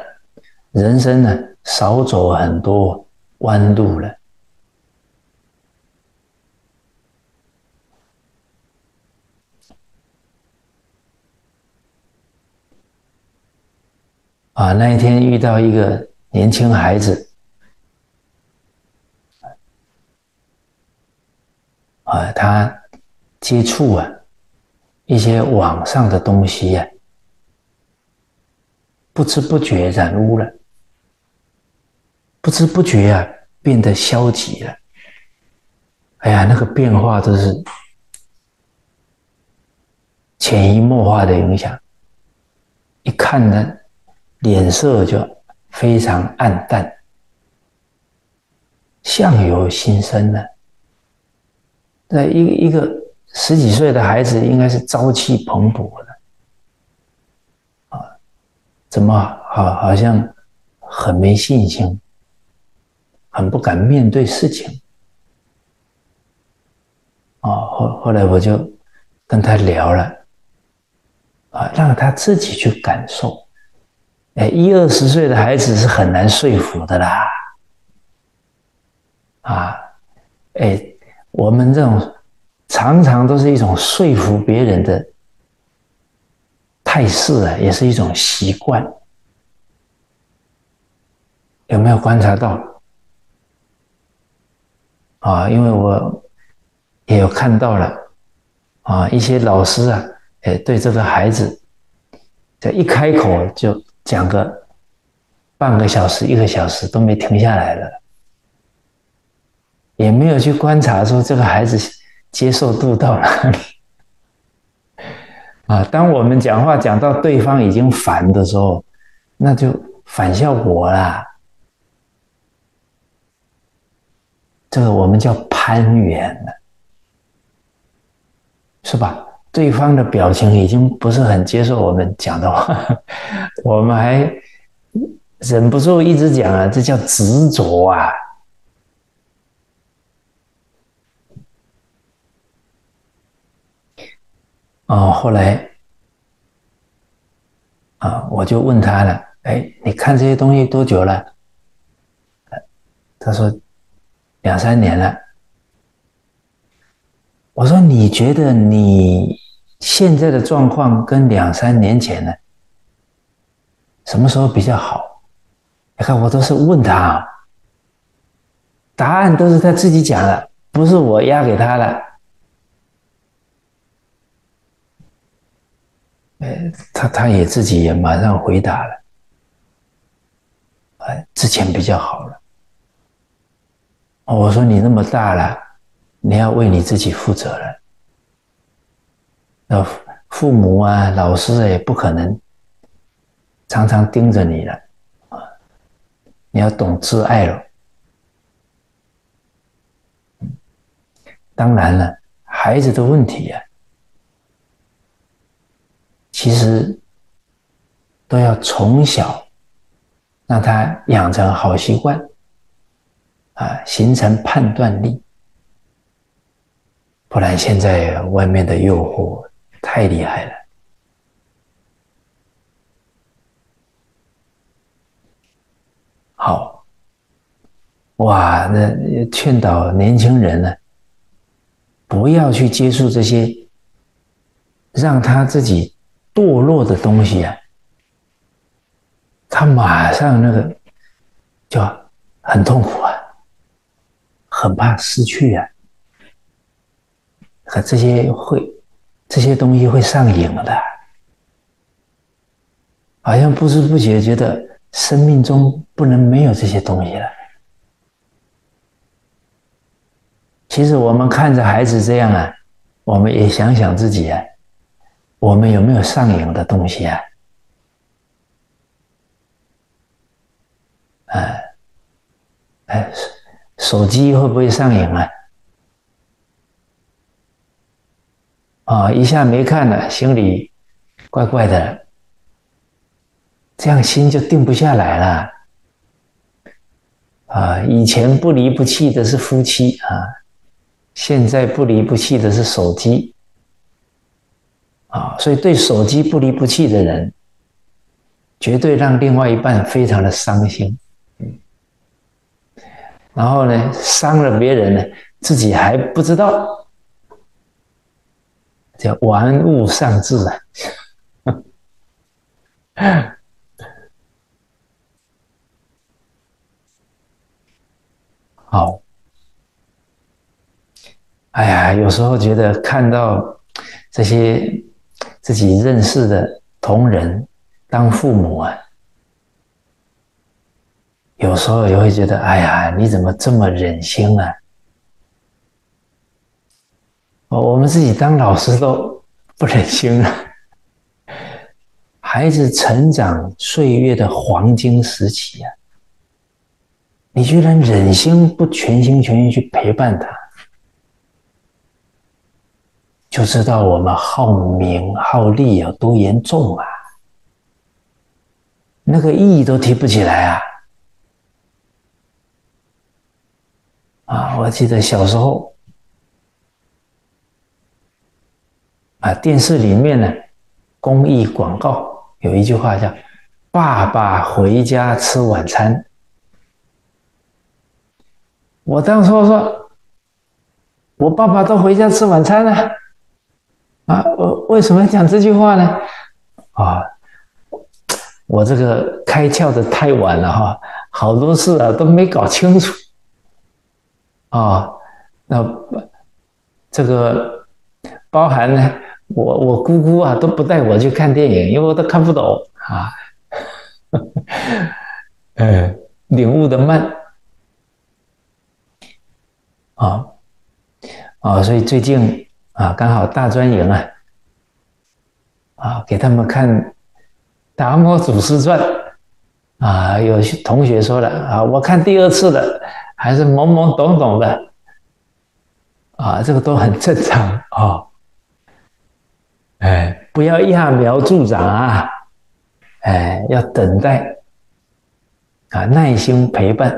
人生呢少走很多弯路了。啊，那一天遇到一个年轻孩子，啊，他接触啊一些网上的东西呀。不知不觉染污了，不知不觉啊，变得消极了。哎呀，那个变化都是潜移默化的影响。一看呢，脸色就非常暗淡，相由心生呢。那一一个十几岁的孩子，应该是朝气蓬勃的啊。怎么好？好像很没信心，很不敢面对事情。啊，后后来我就跟他聊了，啊，让他自己去感受。哎，一二十岁的孩子是很难说服的啦。啊，哎，我们这种常常都是一种说服别人的。态势啊，也是一种习惯，有没有观察到？啊，因为我也有看到了啊，一些老师啊，哎，对这个孩子，这一开口就讲个半个小时、一个小时都没停下来了，也没有去观察说这个孩子接受度到哪里。啊，当我们讲话讲到对方已经烦的时候，那就反效果啦。这个我们叫攀援了，是吧？对方的表情已经不是很接受我们讲的话，我们还忍不住一直讲啊，这叫执着啊。啊，后来啊，我就问他了，哎，你看这些东西多久了？他说两三年了。我说你觉得你现在的状况跟两三年前呢，什么时候比较好？你看我都是问他，答案都是他自己讲的，不是我压给他的。哎，他他也自己也马上回答了，哎，之前比较好。我说你那么大了，你要为你自己负责了。那父母啊、老师也不可能常常盯着你了啊，你要懂自爱了。当然了，孩子的问题呀。其实都要从小让他养成好习惯啊，形成判断力，不然现在外面的诱惑太厉害了。好，哇，那劝导年轻人呢，不要去接触这些，让他自己。堕落的东西啊，他马上那个就很痛苦啊，很怕失去啊，和这些会这些东西会上瘾的，好像不知不觉觉得生命中不能没有这些东西了。其实我们看着孩子这样啊，我们也想想自己啊。我们有没有上瘾的东西啊？哎，哎，手机会不会上瘾啊？啊，一下没看了，心里怪怪的，这样心就定不下来了。啊，以前不离不弃的是夫妻啊，现在不离不弃的是手机。啊，所以对手机不离不弃的人，绝对让另外一半非常的伤心。然后呢，伤了别人呢，自己还不知道，叫玩物丧志啊。好，哎呀，有时候觉得看到这些。自己认识的同仁当父母啊，有时候也会觉得，哎呀，你怎么这么忍心啊？我们自己当老师都不忍心啊。孩子成长岁月的黄金时期啊，你居然忍心不全心全意去陪伴他？就知道我们好名好利有多严重啊！那个意义都提不起来啊！啊，我记得小时候啊，电视里面呢，公益广告有一句话叫“爸爸回家吃晚餐”。我当初说，我爸爸都回家吃晚餐了。啊，我为什么讲这句话呢？啊，我这个开窍的太晚了哈，好多事啊都没搞清楚。啊，那这个包含呢，我我姑姑啊都不带我去看电影，因为我都看不懂啊。嗯，领悟的慢。啊啊，所以最近。啊，刚好大专营啊，啊，给他们看《达摩祖师传》啊，有同学说了啊，我看第二次了，还是懵懵懂懂的，啊，这个都很正常啊，哎，不要揠苗助长啊，哎，要等待，啊，耐心陪伴，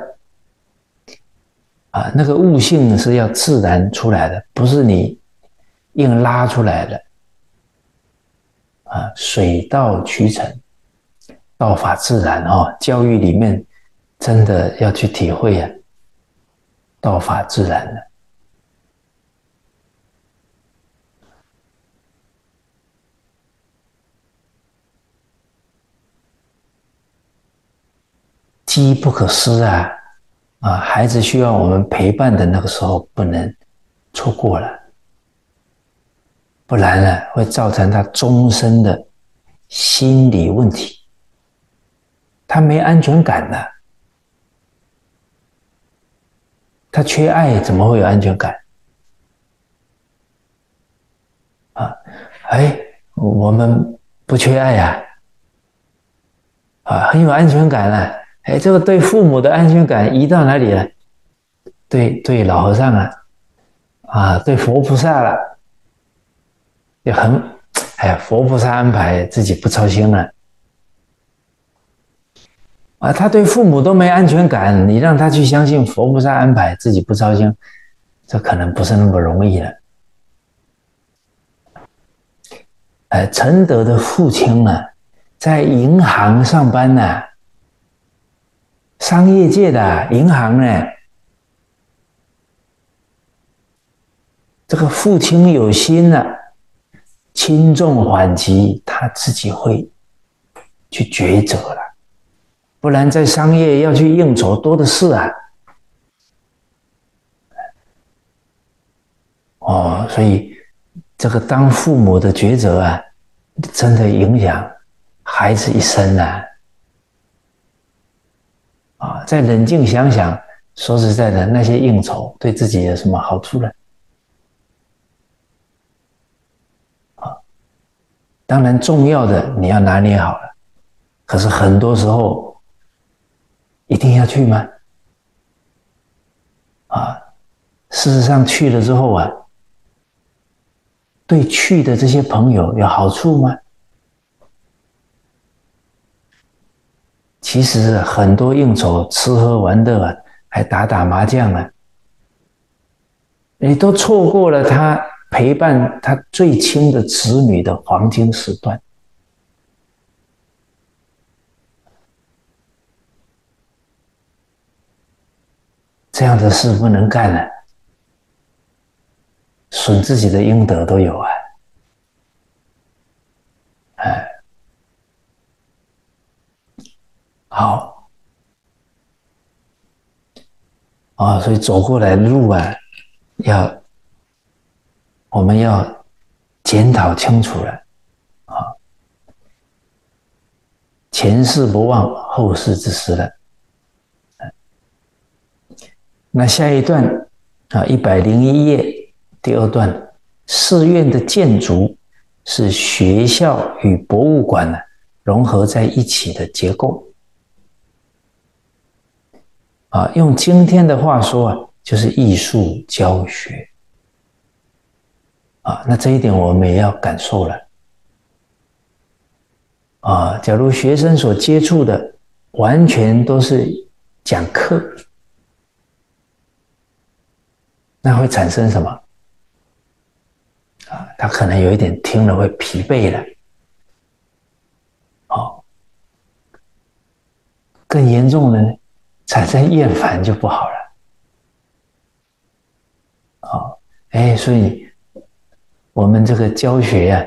啊，那个悟性是要自然出来的，不是你。硬拉出来的。啊，水到渠成道法自然哦，教育里面真的要去体会啊，道法自然的。机不可失啊！啊，孩子需要我们陪伴的那个时候，不能错过了，不然呢，会造成他终身的心理问题。他没安全感呢，他缺爱，怎么会有安全感？啊，哎，我们不缺爱呀，啊，很有安全感了。哎，这个对父母的安全感移到哪里了？对对，老和尚啊，啊，对佛菩萨了，也很，哎呀，佛菩萨安排自己不操心了，啊，他对父母都没安全感，你让他去相信佛菩萨安排自己不操心，这可能不是那么容易了。哎，陈德的父亲呢，在银行上班呢。商业界的银行呢，这个父亲有心了，轻重缓急他自己会去抉择了，不然在商业要去应酬多的是啊。哦，所以这个当父母的抉择啊，真的影响孩子一生啊。啊，再冷静想想，说实在的，那些应酬对自己有什么好处呢？啊，当然重要的你要拿捏好了，可是很多时候一定要去吗？啊，事实上去了之后啊，对去的这些朋友有好处吗？其实很多应酬、吃喝玩乐啊，还打打麻将啊，你都错过了他陪伴他最亲的子女的黄金时段。这样的事不能干了，损自己的阴德都有啊。好，啊，所以走过来路啊，要我们要检讨清楚了，啊，前世不忘，后世之师了。那下一段啊，一百零一页第二段，寺院的建筑是学校与博物馆呢融合在一起的结构。啊，用今天的话说啊，就是艺术教学。啊，那这一点我们也要感受了。啊，假如学生所接触的完全都是讲课，那会产生什么？啊，他可能有一点听了会疲惫了。哦，更严重的呢？产生厌烦就不好了，啊，哎，所以我们这个教学呀，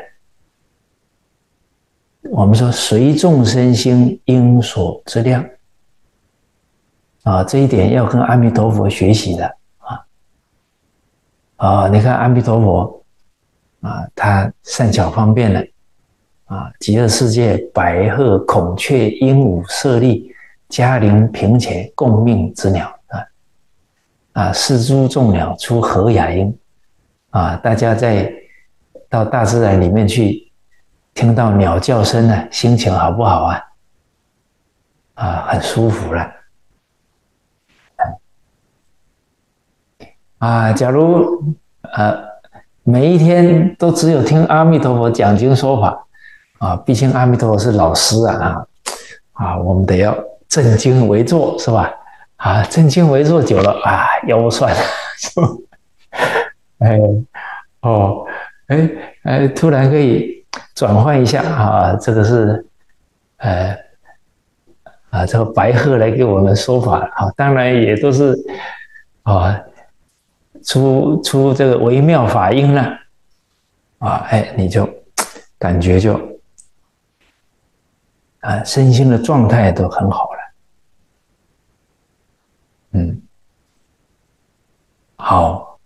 我们说随众生心，因所之量，啊，这一点要跟阿弥陀佛学习的啊，你看阿弥陀佛啊，他善巧方便的啊，极乐世界白鹤、孔雀、鹦鹉、舍利。嘉陵平且共命之鸟啊啊，四诸众鸟出和雅音啊，大家在到大自然里面去，听到鸟叫声呢，心情好不好啊？啊，很舒服了。啊假如呃每一天都只有听阿弥陀佛讲经说法啊，毕竟阿弥陀佛是老师啊啊啊，我们得要。正襟危坐是吧？啊，正襟危坐久了啊，腰酸。哎，哦，哎哎，突然可以转换一下啊，这个是呃啊，这个白鹤来给我们说法啊，当然也都是啊，出出这个微妙法音了啊，哎，你就感觉就啊，身心的状态都很好了，嗯，好，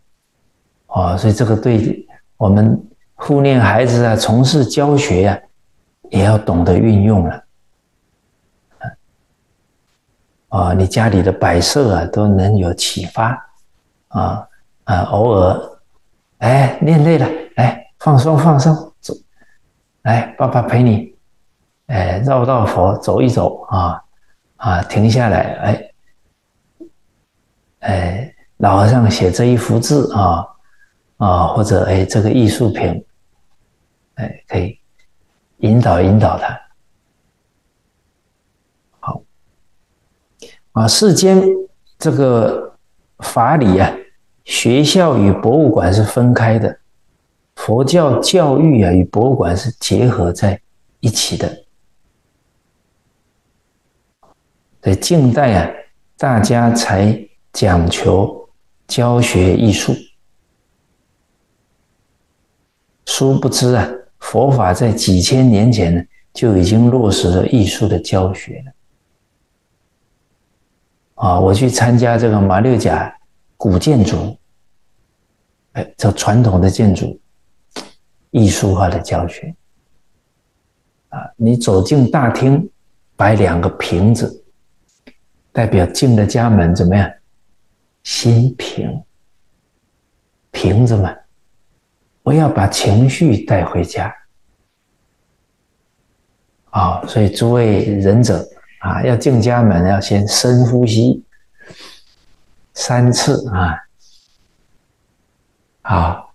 啊，所以这个对我们护念孩子啊，从事教学啊，也要懂得运用了。啊，你家里的摆设啊，都能有启发，啊啊，偶尔，哎，练累了，来放松放松，走，来，爸爸陪你，哎，绕道佛走一走啊啊，停下来，哎哎，老和尚写这一幅字啊啊，或者哎这个艺术品，哎，可以引导引导他。好啊，世间这个法理啊，学校与博物馆是分开的，佛教教育啊与博物馆是结合在一起的。在近代啊，大家才讲求教学艺术，殊不知啊，佛法在几千年前呢就已经落实了艺术的教学了。啊，我去参加这个马六甲古建筑，哎，这传统的建筑艺术化的教学啊，你走进大厅，摆两个瓶子，代表进了家门怎么样？心平，瓶子嘛，不要把情绪带回家啊，所以诸位仁者。啊，要进家门，要先深呼吸三次啊！好，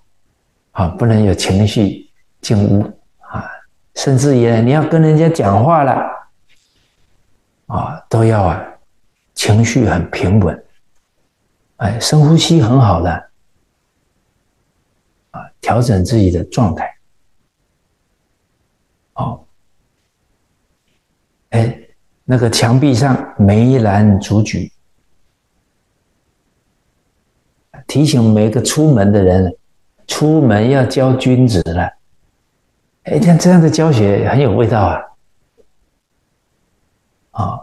好，不能有情绪进屋啊！甚至于你要跟人家讲话了啊，都要啊，情绪很平稳，哎，深呼吸很好的啊，调整自己的状态，好，哎。那个墙壁上梅兰竹菊，提醒每个出门的人，出门要教君子了。哎，像这样的教学很有味道啊！啊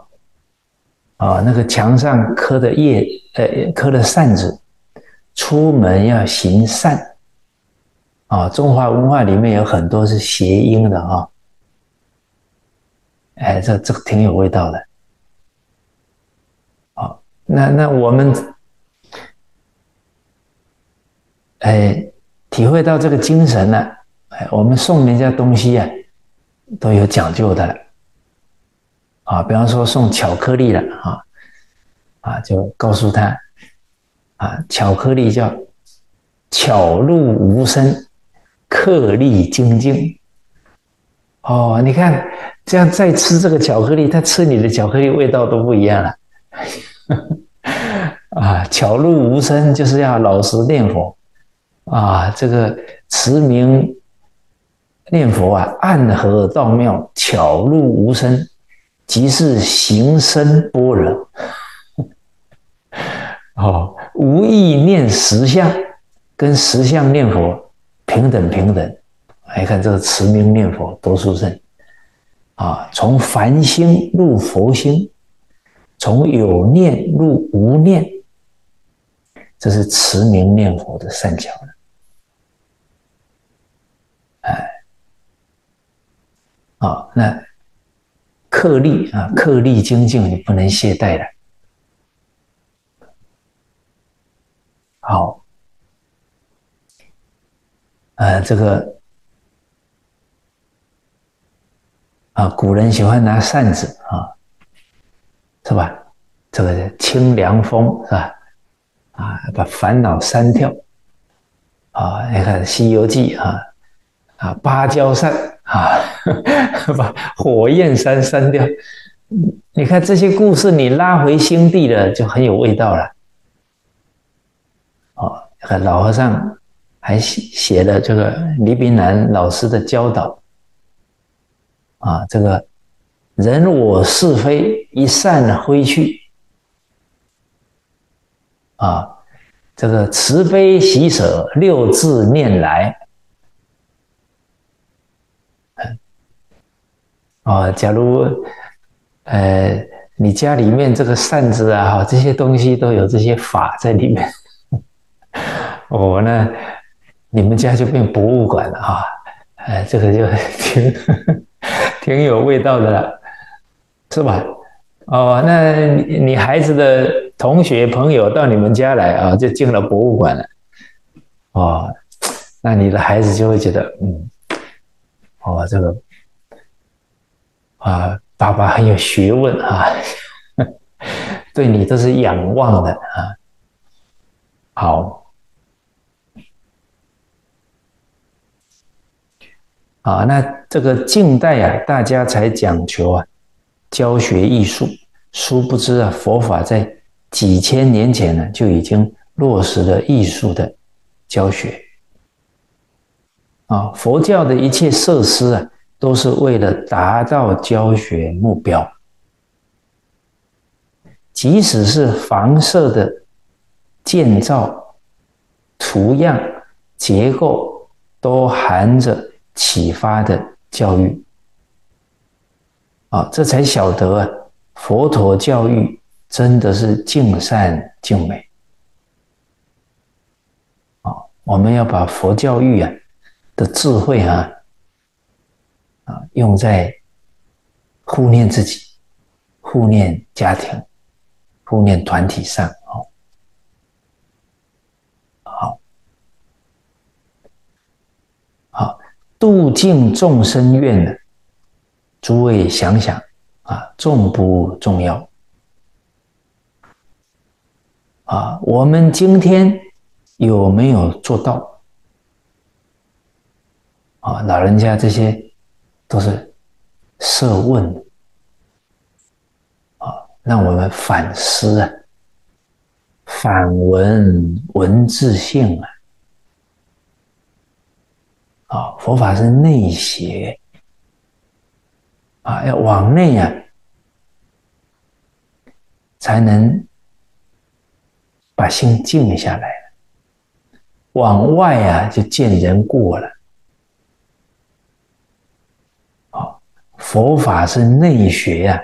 啊，那个墙上刻的叶，呃，刻的扇子，出门要行善。啊，中华文化里面有很多是谐音的啊。哎，这这个挺有味道的，好，那那我们，哎，体会到这个精神呢，哎，我们送人家东西啊，都有讲究的，啊，比方说送巧克力了啊，啊，就告诉他，啊，巧克力叫巧入无声，克力精进。哦，你看，这样再吃这个巧克力，他吃你的巧克力味道都不一样了。啊，巧入无声就是要老实念佛啊，这个持名念佛啊，暗合道妙，巧入无声，即是行深般若。哦，无意念实相，跟实相念佛平等平等。来看这个持名念佛多殊胜啊！从凡心入佛心，从有念入无念，这是持名念佛的善巧了。哎，啊，那克力啊，克力精进，你不能懈怠的。好，呃，这个。啊，古人喜欢拿扇子啊，是吧？这个清凉风是吧？啊，把烦恼删掉。啊，你看《西游记》啊，啊，芭蕉扇啊，把火焰山删掉。你看这些故事，你拉回心地了，就很有味道了。哦，老和尚还写写了这个李炳南老师的教导。啊，这个人我是非一散挥去。啊，这个慈悲喜舍六字念来。啊，假如，呃，你家里面这个扇子啊，哈，这些东西都有这些法在里面，我 呢，你们家就变博物馆了哈，哎，这个就 挺挺有味道的了，是吧？哦，那你孩子的同学朋友到你们家来啊，就进了博物馆了，哦，那你的孩子就会觉得，嗯，哦，这个。啊，爸爸很有学问啊，对你都是仰望的啊。好，啊，那这个近代啊，大家才讲求啊，教学艺术，殊不知啊，佛法在几千年前呢就已经落实了艺术的教学。啊，佛教的一切设施啊。都是为了达到教学目标，即使是房舍的建造、图样、结构，都含着启发的教育。啊，这才晓得啊，佛陀教育真的是尽善尽美。啊，我们要把佛教育啊的智慧啊。啊，用在护念自己、护念家庭、护念团体上，哦，好，好，度尽众生愿呢？诸位想想啊，重不重要？啊，我们今天有没有做到？啊，老人家这些。都是设问。啊，让我们反思啊，反闻文字性啊，啊，佛法是内邪。啊，要往内啊，才能把心静下来。往外啊，就见人过了。佛法是内学呀，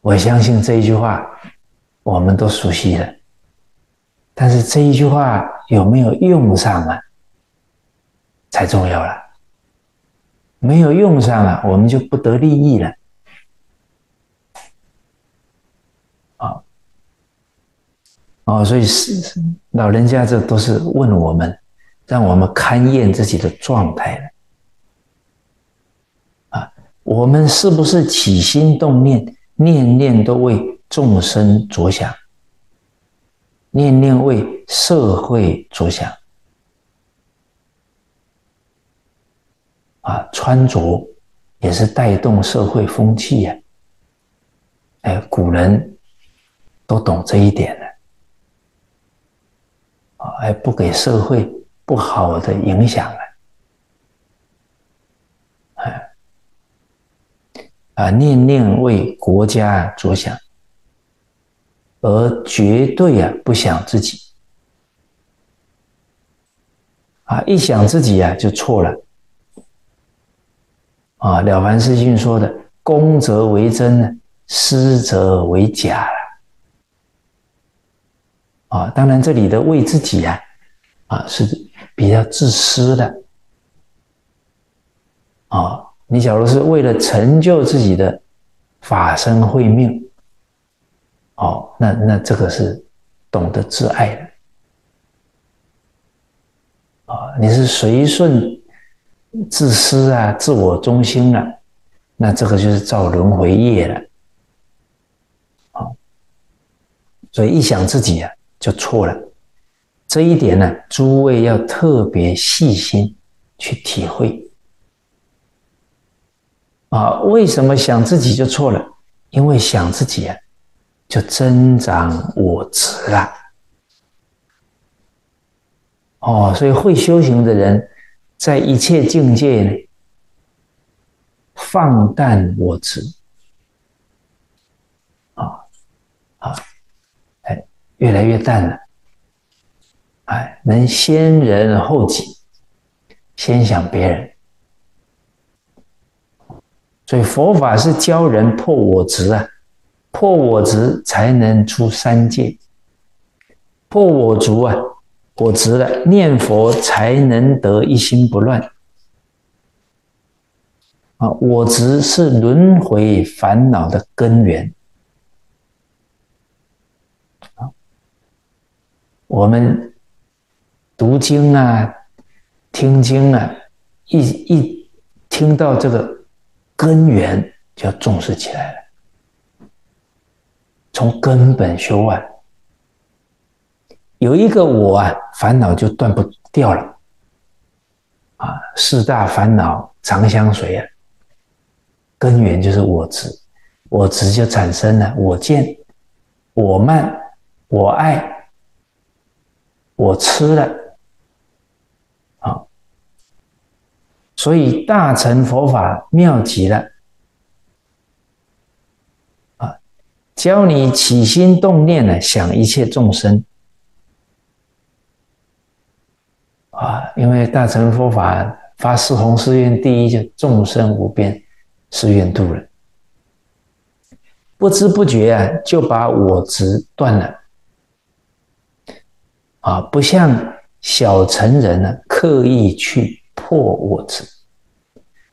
我相信这一句话，我们都熟悉了。但是这一句话有没有用上啊，才重要了。没有用上啊，我们就不得利益了。啊，哦，所以是老人家这都是问我们，让我们勘验自己的状态了。我们是不是起心动念，念念都为众生着想，念念为社会着想？啊，穿着也是带动社会风气呀。哎，古人都懂这一点的，啊，哎，不给社会不好的影响了。啊，念念为国家着想，而绝对啊不想自己。啊，一想自己啊就错了。啊，了凡四训说的“公则为真，私则为假”了。啊，当然这里的为自己啊，啊是比较自私的。啊。你假如是为了成就自己的法身慧命，哦，那那这个是懂得自爱的啊！你是随顺、自私啊、自我中心了，那这个就是造轮回业了啊！所以一想自己啊，就错了。这一点呢，诸位要特别细心去体会。啊，为什么想自己就错了？因为想自己啊，就增长我执了。哦，所以会修行的人，在一切境界呢，放淡我执，啊，哎，越来越淡了，哎，能先人后己，先想别人，所以佛法是教人破我执啊，破我执才能出三界，破我足啊，我执了，念佛才能得一心不乱。啊，我执是轮回烦恼的根源。啊，我们读经啊，听经啊，一一听到这个根源，就要重视起来了，从根本修啊。有一个我啊，烦恼就断不掉了。啊，四大烦恼长相随啊。根源就是我执，我执就产生了我见、我慢、我爱、我吃了，所以大乘佛法妙极了，啊，教你起心动念呢，想一切众生，啊，因为大乘佛法发四弘誓愿，第一就众生无边。誓愿度人，不知不觉啊，就把我执断了啊！不像小乘人呢，刻意去破我执，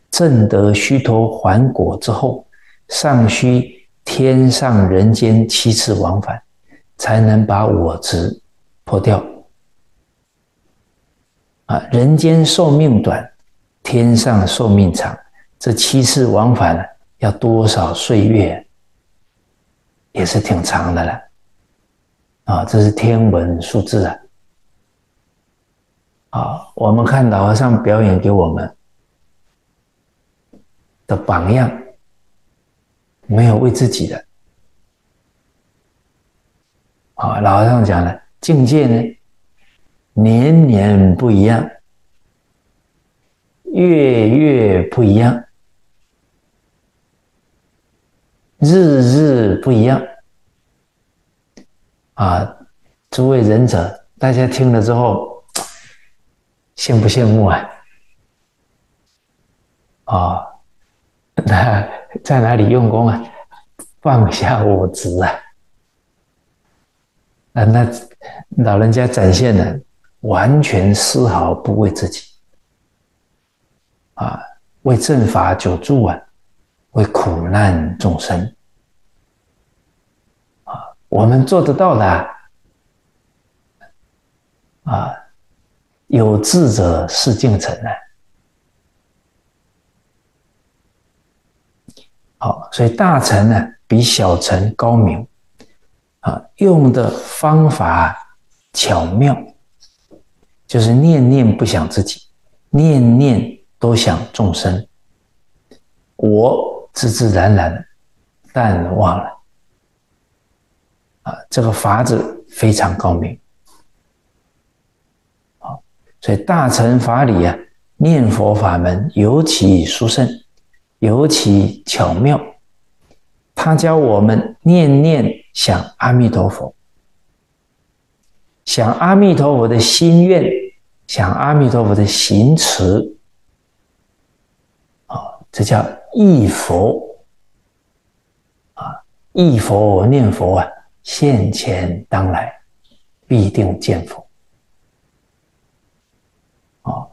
正得虚脱还果之后，尚需天上人间七次往返，才能把我执破掉啊！人间寿命短，天上寿命长。这七次往返要多少岁月？也是挺长的了，啊，这是天文数字啊！啊，我们看老和尚表演给我们的榜样，没有为自己的，啊，老和尚讲了，境界呢，年年不一样，月月不一样。日日不一样啊！诸位仁者，大家听了之后，羡不羡慕啊？啊，那在哪里用功啊？放下我执啊！啊，那老人家展现的完全丝毫不为自己啊，为正法久住啊！为苦难众生啊，我们做得到的啊，有志者事竟成啊。好，所以大乘呢比小乘高明啊，用的方法巧妙，就是念念不想自己，念念都想众生，我。自自然然淡忘了啊，这个法子非常高明，所以大乘法理啊，念佛法门尤其殊胜，尤其巧妙。他教我们念念想阿弥陀佛，想阿弥陀佛的心愿，想阿弥陀佛的行持啊，这叫。忆佛啊，忆佛念佛啊，现前当来必定见佛啊！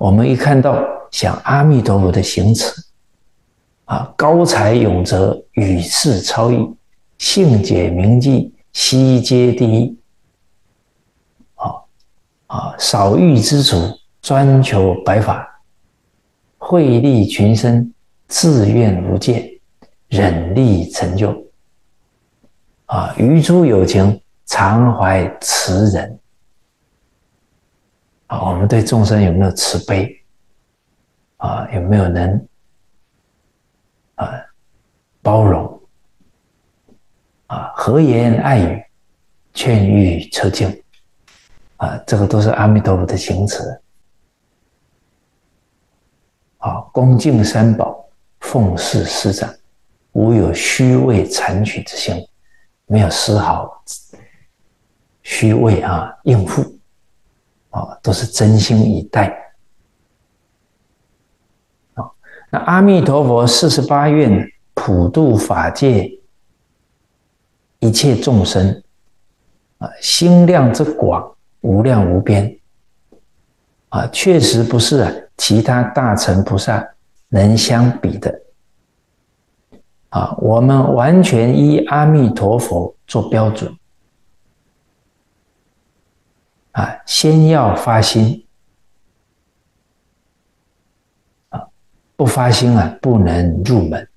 我们一看到像阿弥陀佛的行持啊，高才永泽，与世超逸，性解明记，悉皆第一啊啊！少欲之主，专求白法，惠利群生。自愿无戒，忍力成就。啊，于诸有情，常怀慈仁。啊，我们对众生有没有慈悲？啊，有没有能啊包容？啊，和言爱语，劝喻车敬。啊，这个都是阿弥陀佛的行持。啊，恭敬三宝。奉事师长，无有虚伪残取之心，没有丝毫虚伪啊，应付啊，都是真心以待啊。那阿弥陀佛四十八愿普度法界一切众生啊，心量之广，无量无边啊，确实不是啊，其他大乘菩萨能相比的。啊，我们完全依阿弥陀佛做标准啊，先要发心。啊，不发心啊，不能入门。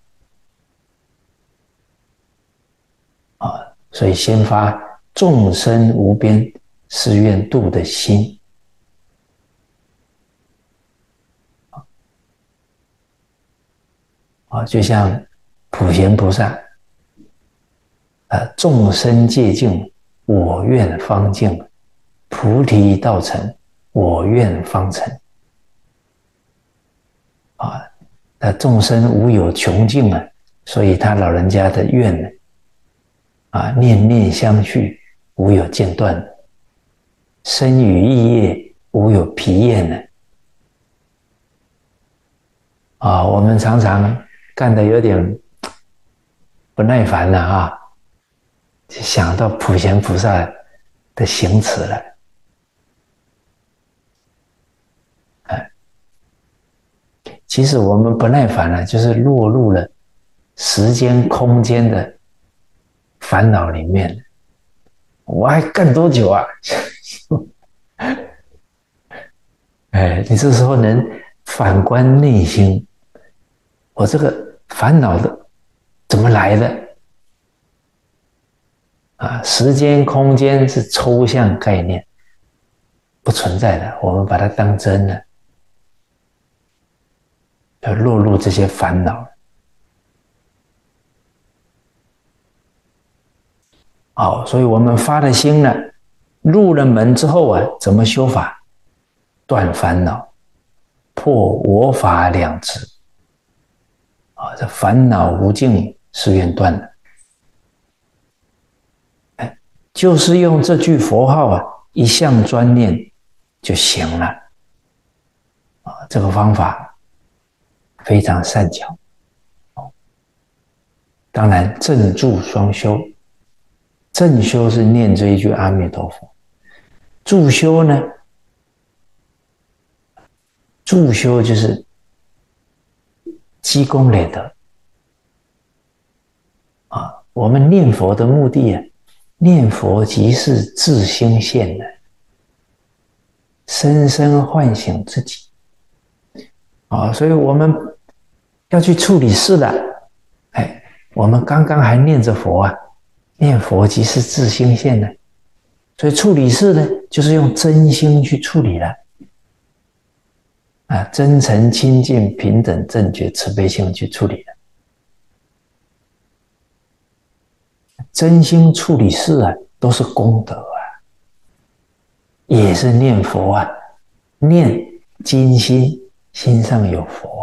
啊，所以先发众生无边誓愿度的心。啊，就像。普贤菩萨，啊，众生界境，我愿方净；菩提道成，我愿方成。啊，那众生无有穷尽啊，所以他老人家的愿呢，啊，念念相续，无有间断；生与意业，无有疲厌呢。啊，我们常常干的有点。不耐烦了啊！就想到普贤菩萨的行持了，其实我们不耐烦了，就是落入了时间、空间的烦恼里面。我还干多久啊？哎，你这时候能反观内心，我这个烦恼的。怎么来的？啊，时间、空间是抽象概念，不存在的。我们把它当真了，要落入这些烦恼。好，所以我们发了心了，入了门之后啊，怎么修法？断烦恼，破我法两执。啊，这烦恼无尽。誓愿断了，哎，就是用这句佛号啊，一向专念就行了。啊，这个方法非常善巧。当然正助双修，正修是念这一句阿弥陀佛，助修呢，助修就是积功累德啊。我们念佛的目的啊，念佛即是自心现的，深深唤醒自己啊！所以我们要去处理事的，哎，我们刚刚还念着佛啊，念佛即是自心现的，所以处理事呢，就是用真心去处理了。啊，真诚、清净、平等、正觉、慈悲心去处理的。真心处理事啊，都是功德啊，也是念佛啊，念金心，心上有佛，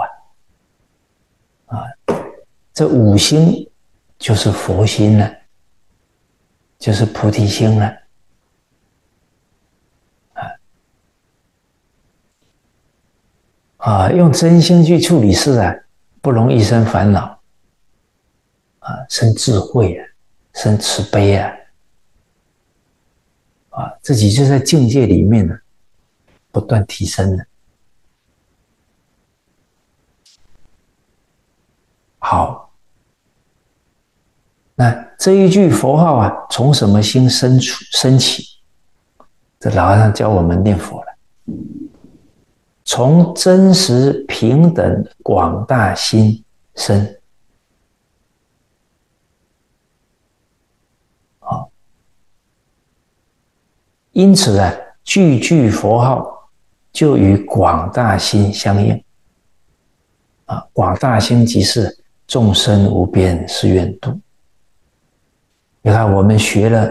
这五心就是佛心了，就是菩提心了，啊，啊，用真心去处理事啊，不容易生烦恼，啊，生智慧啊。生慈悲啊，啊，自己就在境界里面呢，不断提升的。好，那这一句佛号啊，从什么心生出升起？这老和尚教我们念佛了，从真实平等广大心生。好因此啊，句句佛号就与广大心相应啊。广大心即是众生无边誓愿度。你看，我们学了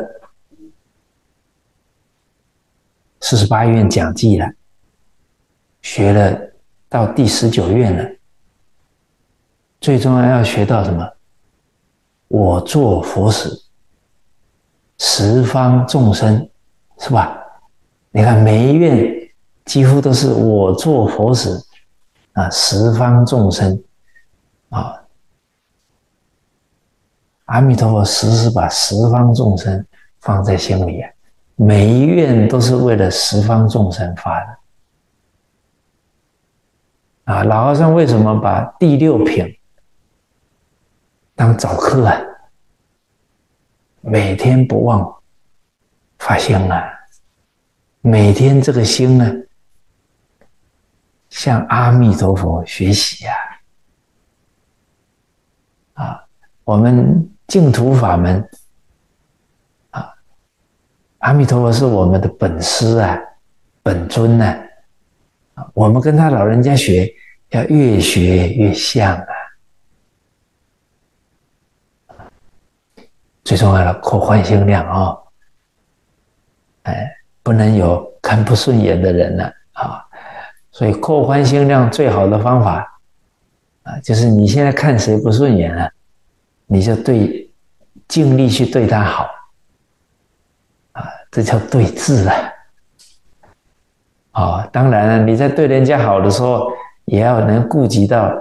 四十八院讲记了，学了到第十九院了，最重要要学到什么？我做佛时十方众生，是吧？你看每一院几乎都是我做佛时啊，十方众生啊，阿弥陀佛时时把十方众生放在心里啊，每一愿都是为了十方众生发的啊。老和尚为什么把第六品当早课啊？每天不忘发心啊！每天这个心呢，向阿弥陀佛学习呀！啊，我们净土法门啊，阿弥陀佛是我们的本师啊，本尊呢，我们跟他老人家学，要越学越像啊！最重要的扩宽心量啊！哎。不能有看不顺眼的人了啊！所以扩宽心量最好的方法啊，就是你现在看谁不顺眼了，你就对尽力去对他好啊，这叫对治啊！啊，当然了，你在对人家好的时候，也要能顾及到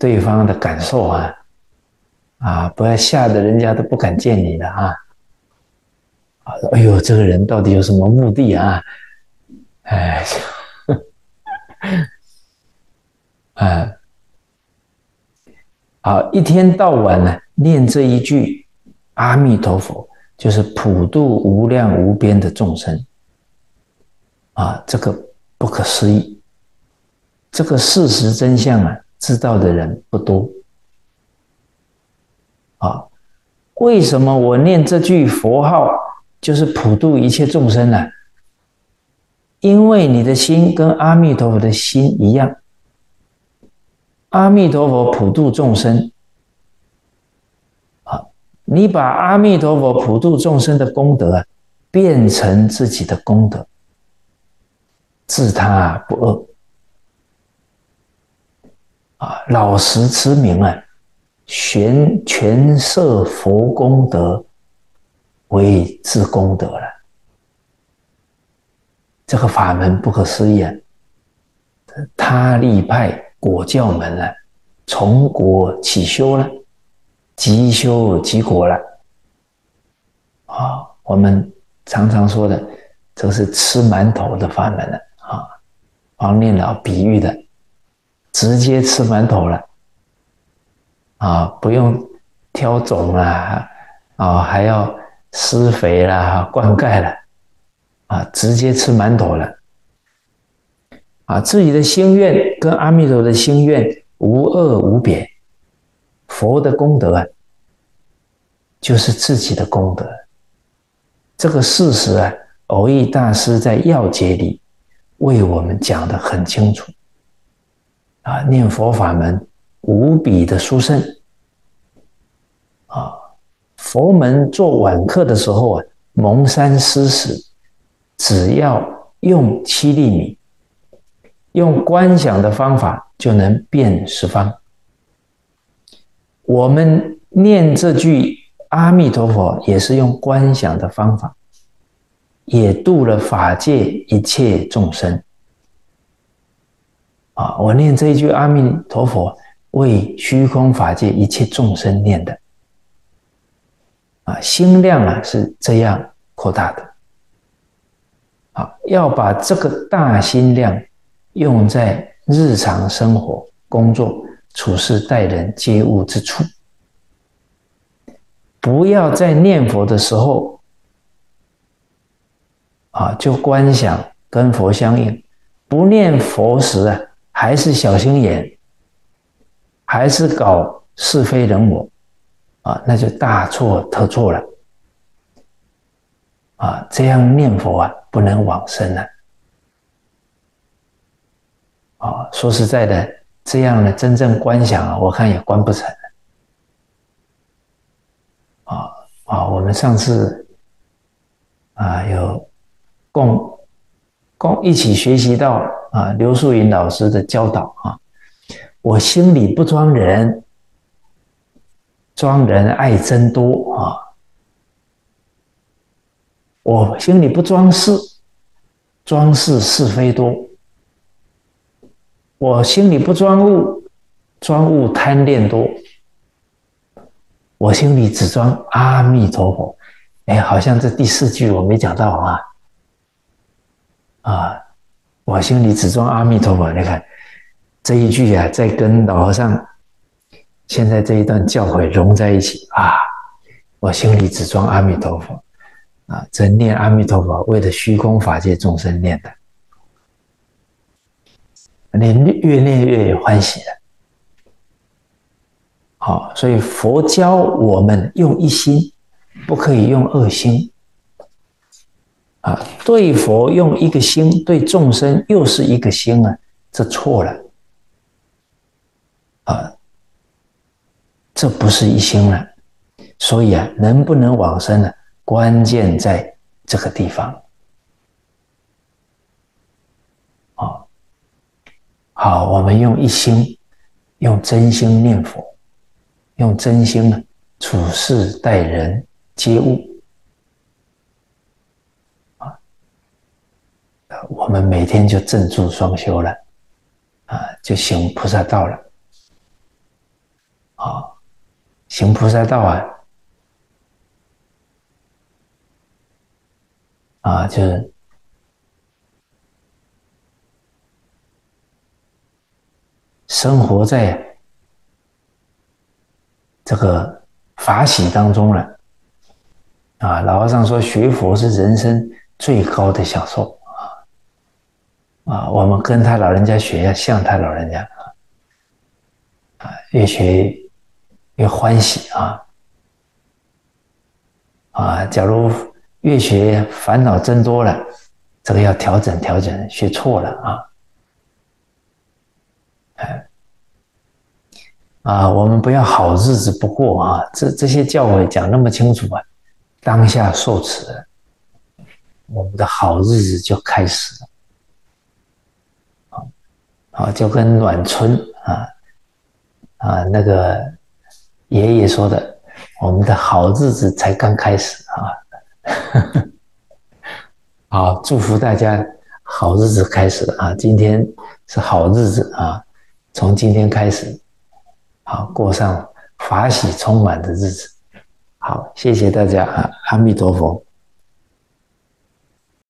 对方的感受啊啊，不要吓得人家都不敢见你了啊！哎呦，这个人到底有什么目的啊？哎，啊，好，一天到晚呢念这一句阿弥陀佛，就是普度无量无边的众生啊，这个不可思议，这个事实真相啊，知道的人不多啊。为什么我念这句佛号？就是普度一切众生啊，因为你的心跟阿弥陀佛的心一样，阿弥陀佛普度众生，你把阿弥陀佛普度众生的功德啊，变成自己的功德，自他不恶，啊，老实持名啊，全全摄佛功德。为自功德了，这个法门不可思议啊！他立派果教门了，从果起修了，即修即果了。啊，我们常常说的，这是吃馒头的法门了啊！黄念老比喻的，直接吃馒头了啊，不用挑种了，啊，还要。施肥啦，灌溉了，啊，直接吃馒头了，啊，自己的心愿跟阿弥陀的心愿无二无别，佛的功德啊，就是自己的功德，这个事实啊，偶益大师在要解里为我们讲的很清楚，啊，念佛法门无比的殊胜，啊。佛门做晚课的时候啊，蒙山施食，只要用七粒米，用观想的方法就能变十方。我们念这句阿弥陀佛，也是用观想的方法，也度了法界一切众生。啊，我念这一句阿弥陀佛，为虚空法界一切众生念的。啊，心量啊是这样扩大的。啊，要把这个大心量用在日常生活、工作、处事、待人接物之处，不要在念佛的时候啊就观想跟佛相应；不念佛时啊，还是小心眼，还是搞是非人我。啊，那就大错特错了。啊，这样念佛啊，不能往生了。啊，说实在的，这样呢，真正观想啊，我看也观不成。啊啊，我们上次啊有共共一起学习到啊刘素云老师的教导啊，我心里不装人。装人爱真多啊！我心里不装事，装事是非多；我心里不装物，装物贪恋多。我心里只装阿弥陀佛。哎，好像这第四句我没讲到啊！啊，我心里只装阿弥陀佛。你看这一句啊，在跟老和尚现在这一段教诲融在一起啊！我心里只装阿弥陀佛啊！这念阿弥陀佛，为了虚空法界众生念的，你越念越欢喜的。好，所以佛教我们用一心。不可以用二心啊！对佛用一个心，对众生又是一个心啊，这错了啊！这不是一心了。所以啊，能不能往生呢？关键在这个地方好，我们用一心，用真心念佛，用真心呢处事待人。接物啊，我们每天就正住双修了啊，就行菩萨道了啊，行菩萨道啊，啊，就是生活在这个法喜当中了。啊，老和尚说学佛是人生最高的享受啊！啊，我们跟他老人家学，要像他老人家啊，越学越欢喜啊！啊，假如越学烦恼增多了，这个要调整调整，学错了啊！哎，啊，我们不要好日子不过啊！这这些教诲讲那么清楚啊！当下受持，我们的好日子就开始了。啊，就跟暖春啊，啊，那个爷爷说的，我们的好日子才刚开始啊。好，祝福大家好日子开始啊！今天是好日子啊，从今天开始，好过上法喜充满的日子。好，谢谢大家啊！阿弥陀佛。